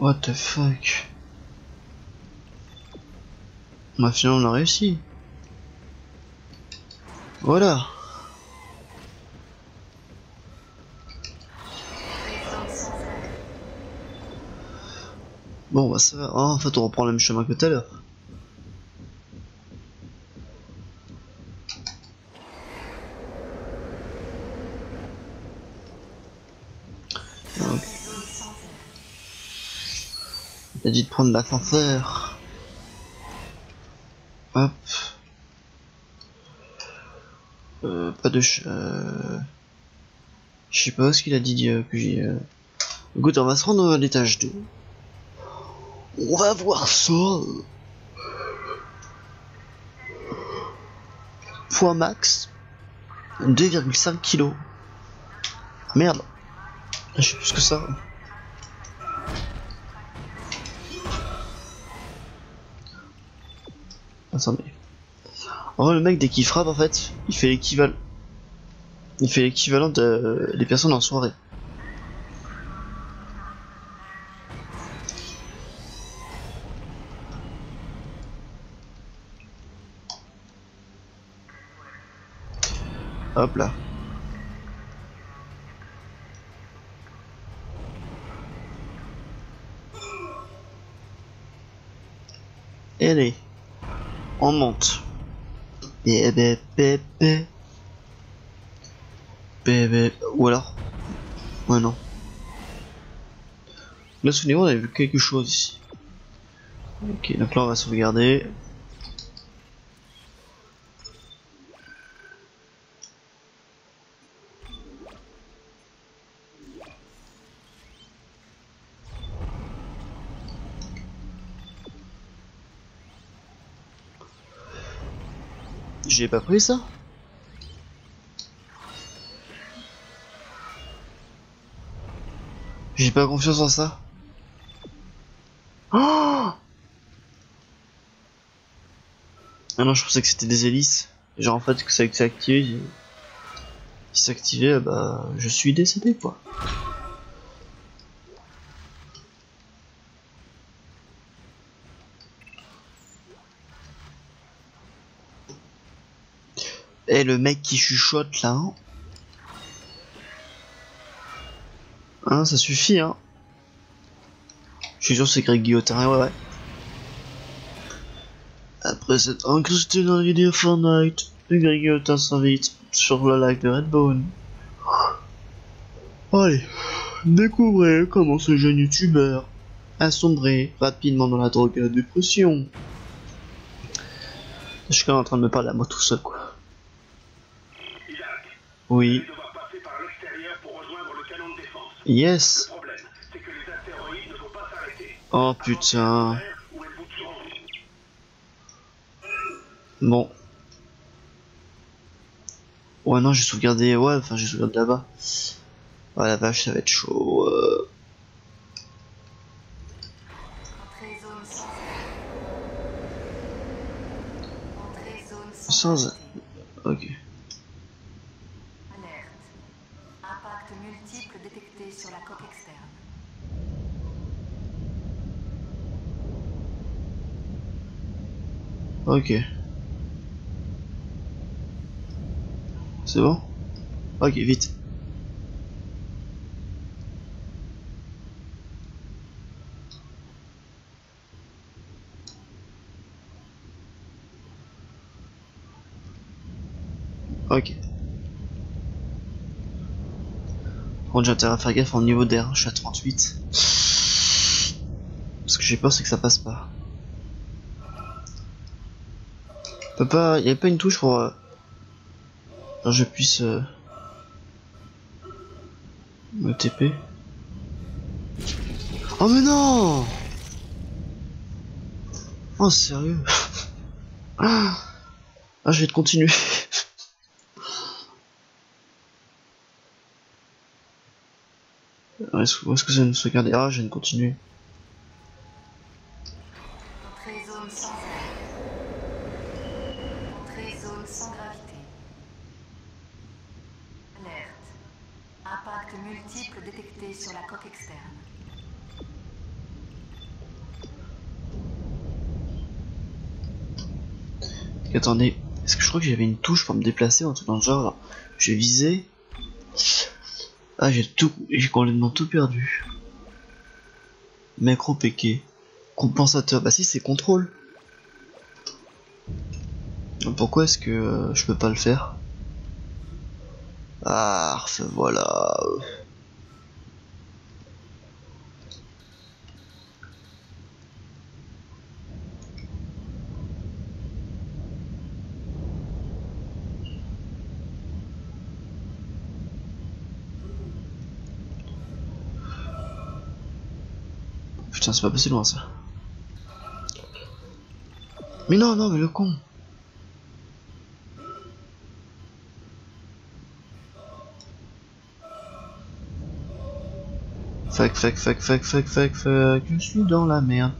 What the fuck? Bah finalement on a réussi. Voilà Bon bah ça va. Ah, en fait on reprend le même chemin que tout à l'heure. Il a dit de prendre l'ascenseur. Hop. Euh, pas de ch... Euh... Je sais pas ce qu'il a dit euh, que j'ai... Euh... Écoute, on va se rendre à l'étage 2. On va voir ça. Poids max. 2,5 kilos. Merde. Je sais plus que ça. Attendez. En vrai, le mec, dès qu'il frappe, en fait, il fait l'équivalent. Il fait l'équivalent de des personnes en soirée. Hop là. Allez. On monte. Bébé, bébé. Bébé. Ou alors? Ouais, non. Là, souvenez-vous, on avait vu quelque chose ici. Ok, donc là, on va sauvegarder. J'ai pas pris ça J'ai pas confiance en ça. Oh ah non, je pensais que c'était des hélices. Genre en fait que ça s'est activé. Si activé, bah je suis décédé quoi. Le mec qui chuchote là. Hein, Hein, ça suffit hein. Je suis sûr c'est Greg Guillotin, ouais ouais. Après s'être incrusté dans l'idée Fortnite, le Greg Guillotin s'invite sur le lac de Redbone. Allez, découvrez comment ce jeune youtubeur a sombré rapidement dans la drogue et la dépression. Je suis quand même en train de me parler à moi tout seul quoi. Isaac, Oui, tu devoir passer par l'extérieur pour rejoindre le canon de défense. yes. Oh putain. Bon. Ouais, non, j'ai sauvegardé. Ouais, enfin, j'ai sauvegardé là-bas. Ouais, la vache, ça va être chaud. euh. Entrée zone sans. Ok. Ok. C'est bon? Ok, vite. Ok. Bon, j'ai à faire gaffe en niveau d'air, je suis à 38. Ce que j'ai peur, c'est que ça passe pas. Peut pas, y avait pas une touche pour euh, que je puisse euh, me TP. Oh mais non Oh sérieux? Ah je vais te continuer. Est-ce que ça me sauvegarder Ah, je viens de continuer. Entrée zone sans arrêt. Entrée zone sans gravité. Alerte. multiples détectés sur la coque externe. Attendez, est-ce que je crois que j'avais une touche pour me déplacer ou un truc genre là Je visais. Ah j'ai tout. J'ai complètement tout perdu. Macro PK. Compensateur. Bah si c'est contrôle. Pourquoi est-ce que je peux pas le faire? Ah voilà. C'est pas passé loin ça. Mais non, non, mais le con. Fuck, fuck, fuck, fuck, fuck, fuck, fuck. Je suis dans la merde.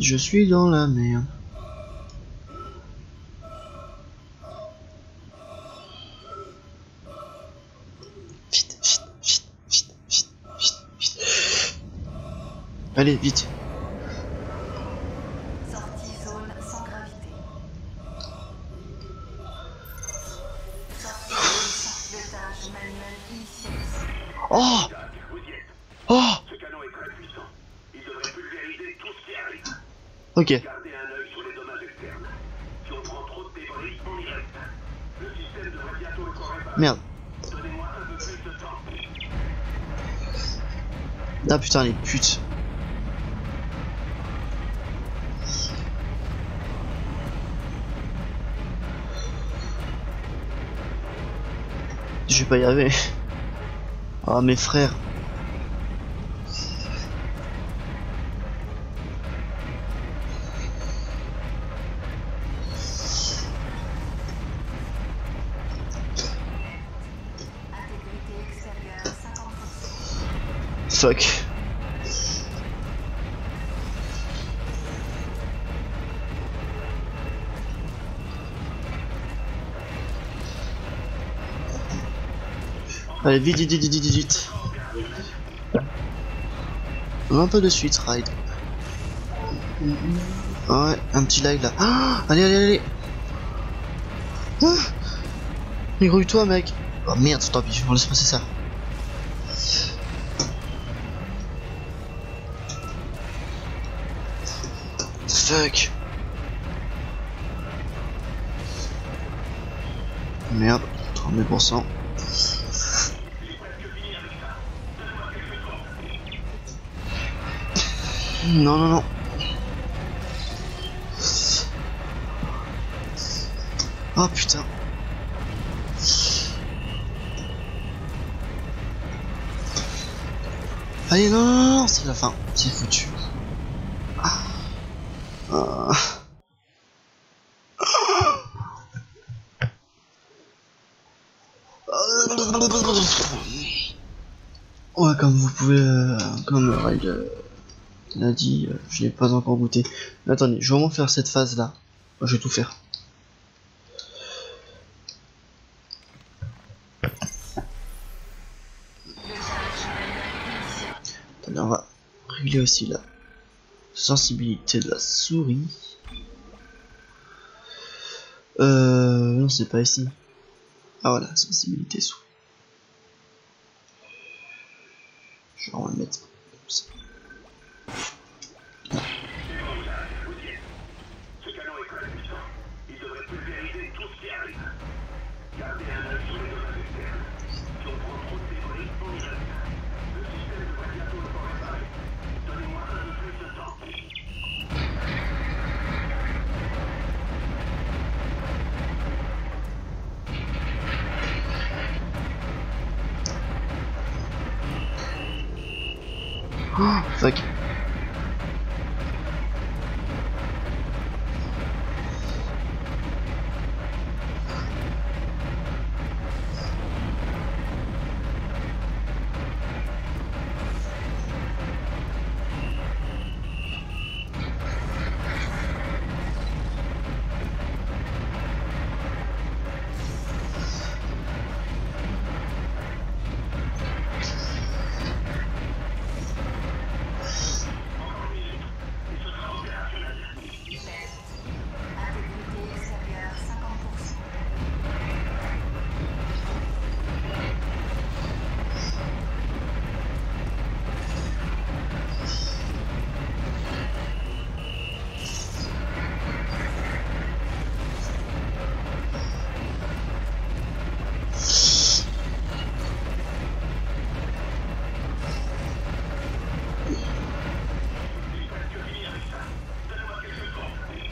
Je suis dans la merde. Vite, vite, vite, vite, vite, vite, vite. Allez, vite. Sortie zone sans gravité. Sortie zone sans pilotage manuel initialisé. Oh Jack, vous y êtes. Oh Ce canon est très puissant. Il devrait pulvériser tout ce qui arrive. Ok. Gardez un œil sur les dommages externes. Si on prend trop de débris, on y reste. Le système devrait bientôt être réparé. Merde. Donnez-moi un peu plus de temps. Ah putain, les putes. Je vais pas y arriver. Ah mes frères. Intégrité extérieure 50%. Fuck. Allez, vite, vite, vite, vite, vite. Un peu de suite, ride. Ouais, un petit live là. Ah, allez, allez, allez. Ah, mais grouille-toi, mec. Oh merde, tant pis, on laisse passer ça. Fuck. Merde, 32%. Non, non, non. Oh putain. Allez, non, non, non, c'est la fin. C'est foutu. Ah. Ah. Ouais, comme vous pouvez, euh, comme euh, l'a dit, euh, je n'ai pas encore goûté. Mais attendez, je vais vraiment faire cette phase là. Je vais tout faire. Attendez, on va régler aussi la sensibilité de la souris. Euh, non, c'est pas ici. Ah voilà, sensibilité souris. Je vais en mettre comme ça.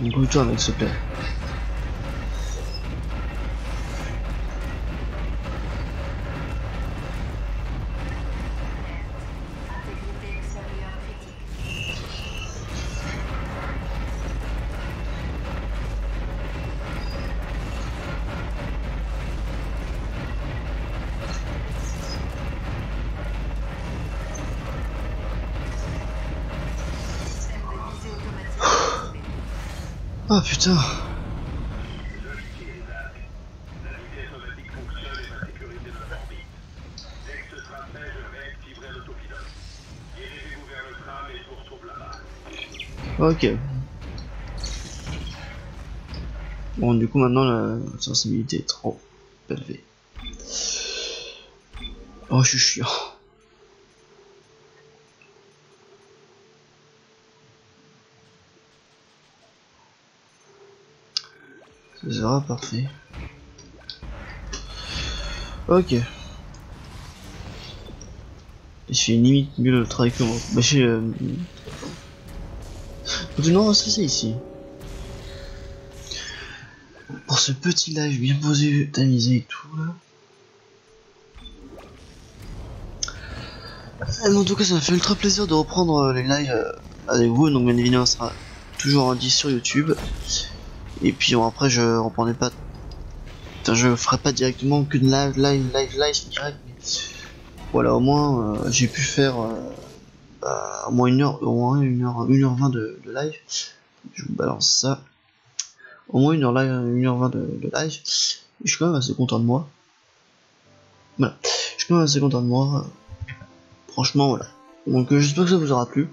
Embrouille-toi mec s'il te plaît. Intégrité retrouve là-bas. Ok. Bon, du coup, maintenant la sensibilité est trop élevée. Oh, je suis chiant. Parfait. Ok. Je fais limite mieux le travail que moi. Bah, je euh, non, c'est ça ici. Pour ce petit live bien posé, tamisé et tout là. Mais en tout cas, ça m'a fait ultra plaisir de reprendre euh, les lives euh, avec vous. Donc, bien évidemment, ça sera toujours un 10 sur YouTube. Et puis après, je reprendrai pas. Je ferai pas directement que de live, live, live, live direct. Mais voilà, au moins, euh, j'ai pu faire euh, bah, au moins une heure, au moins une heure, une heure vingt de, live. Je vous balance ça. Au moins une heure live, une heure vingt de, live. Je suis quand même assez content de moi. Voilà, je suis quand même assez content de moi. Franchement, voilà. Donc euh, j'espère que ça vous aura plu.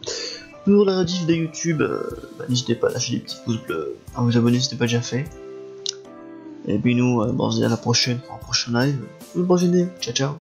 Pour la rediff de YouTube, euh, bah, n'hésitez pas à lâcher des petits pouces bleus, à vous abonner si ce n'est pas déjà fait. Et puis nous, euh, bah, on se dit à la prochaine pour un prochain live. Bonne journée, ciao ciao.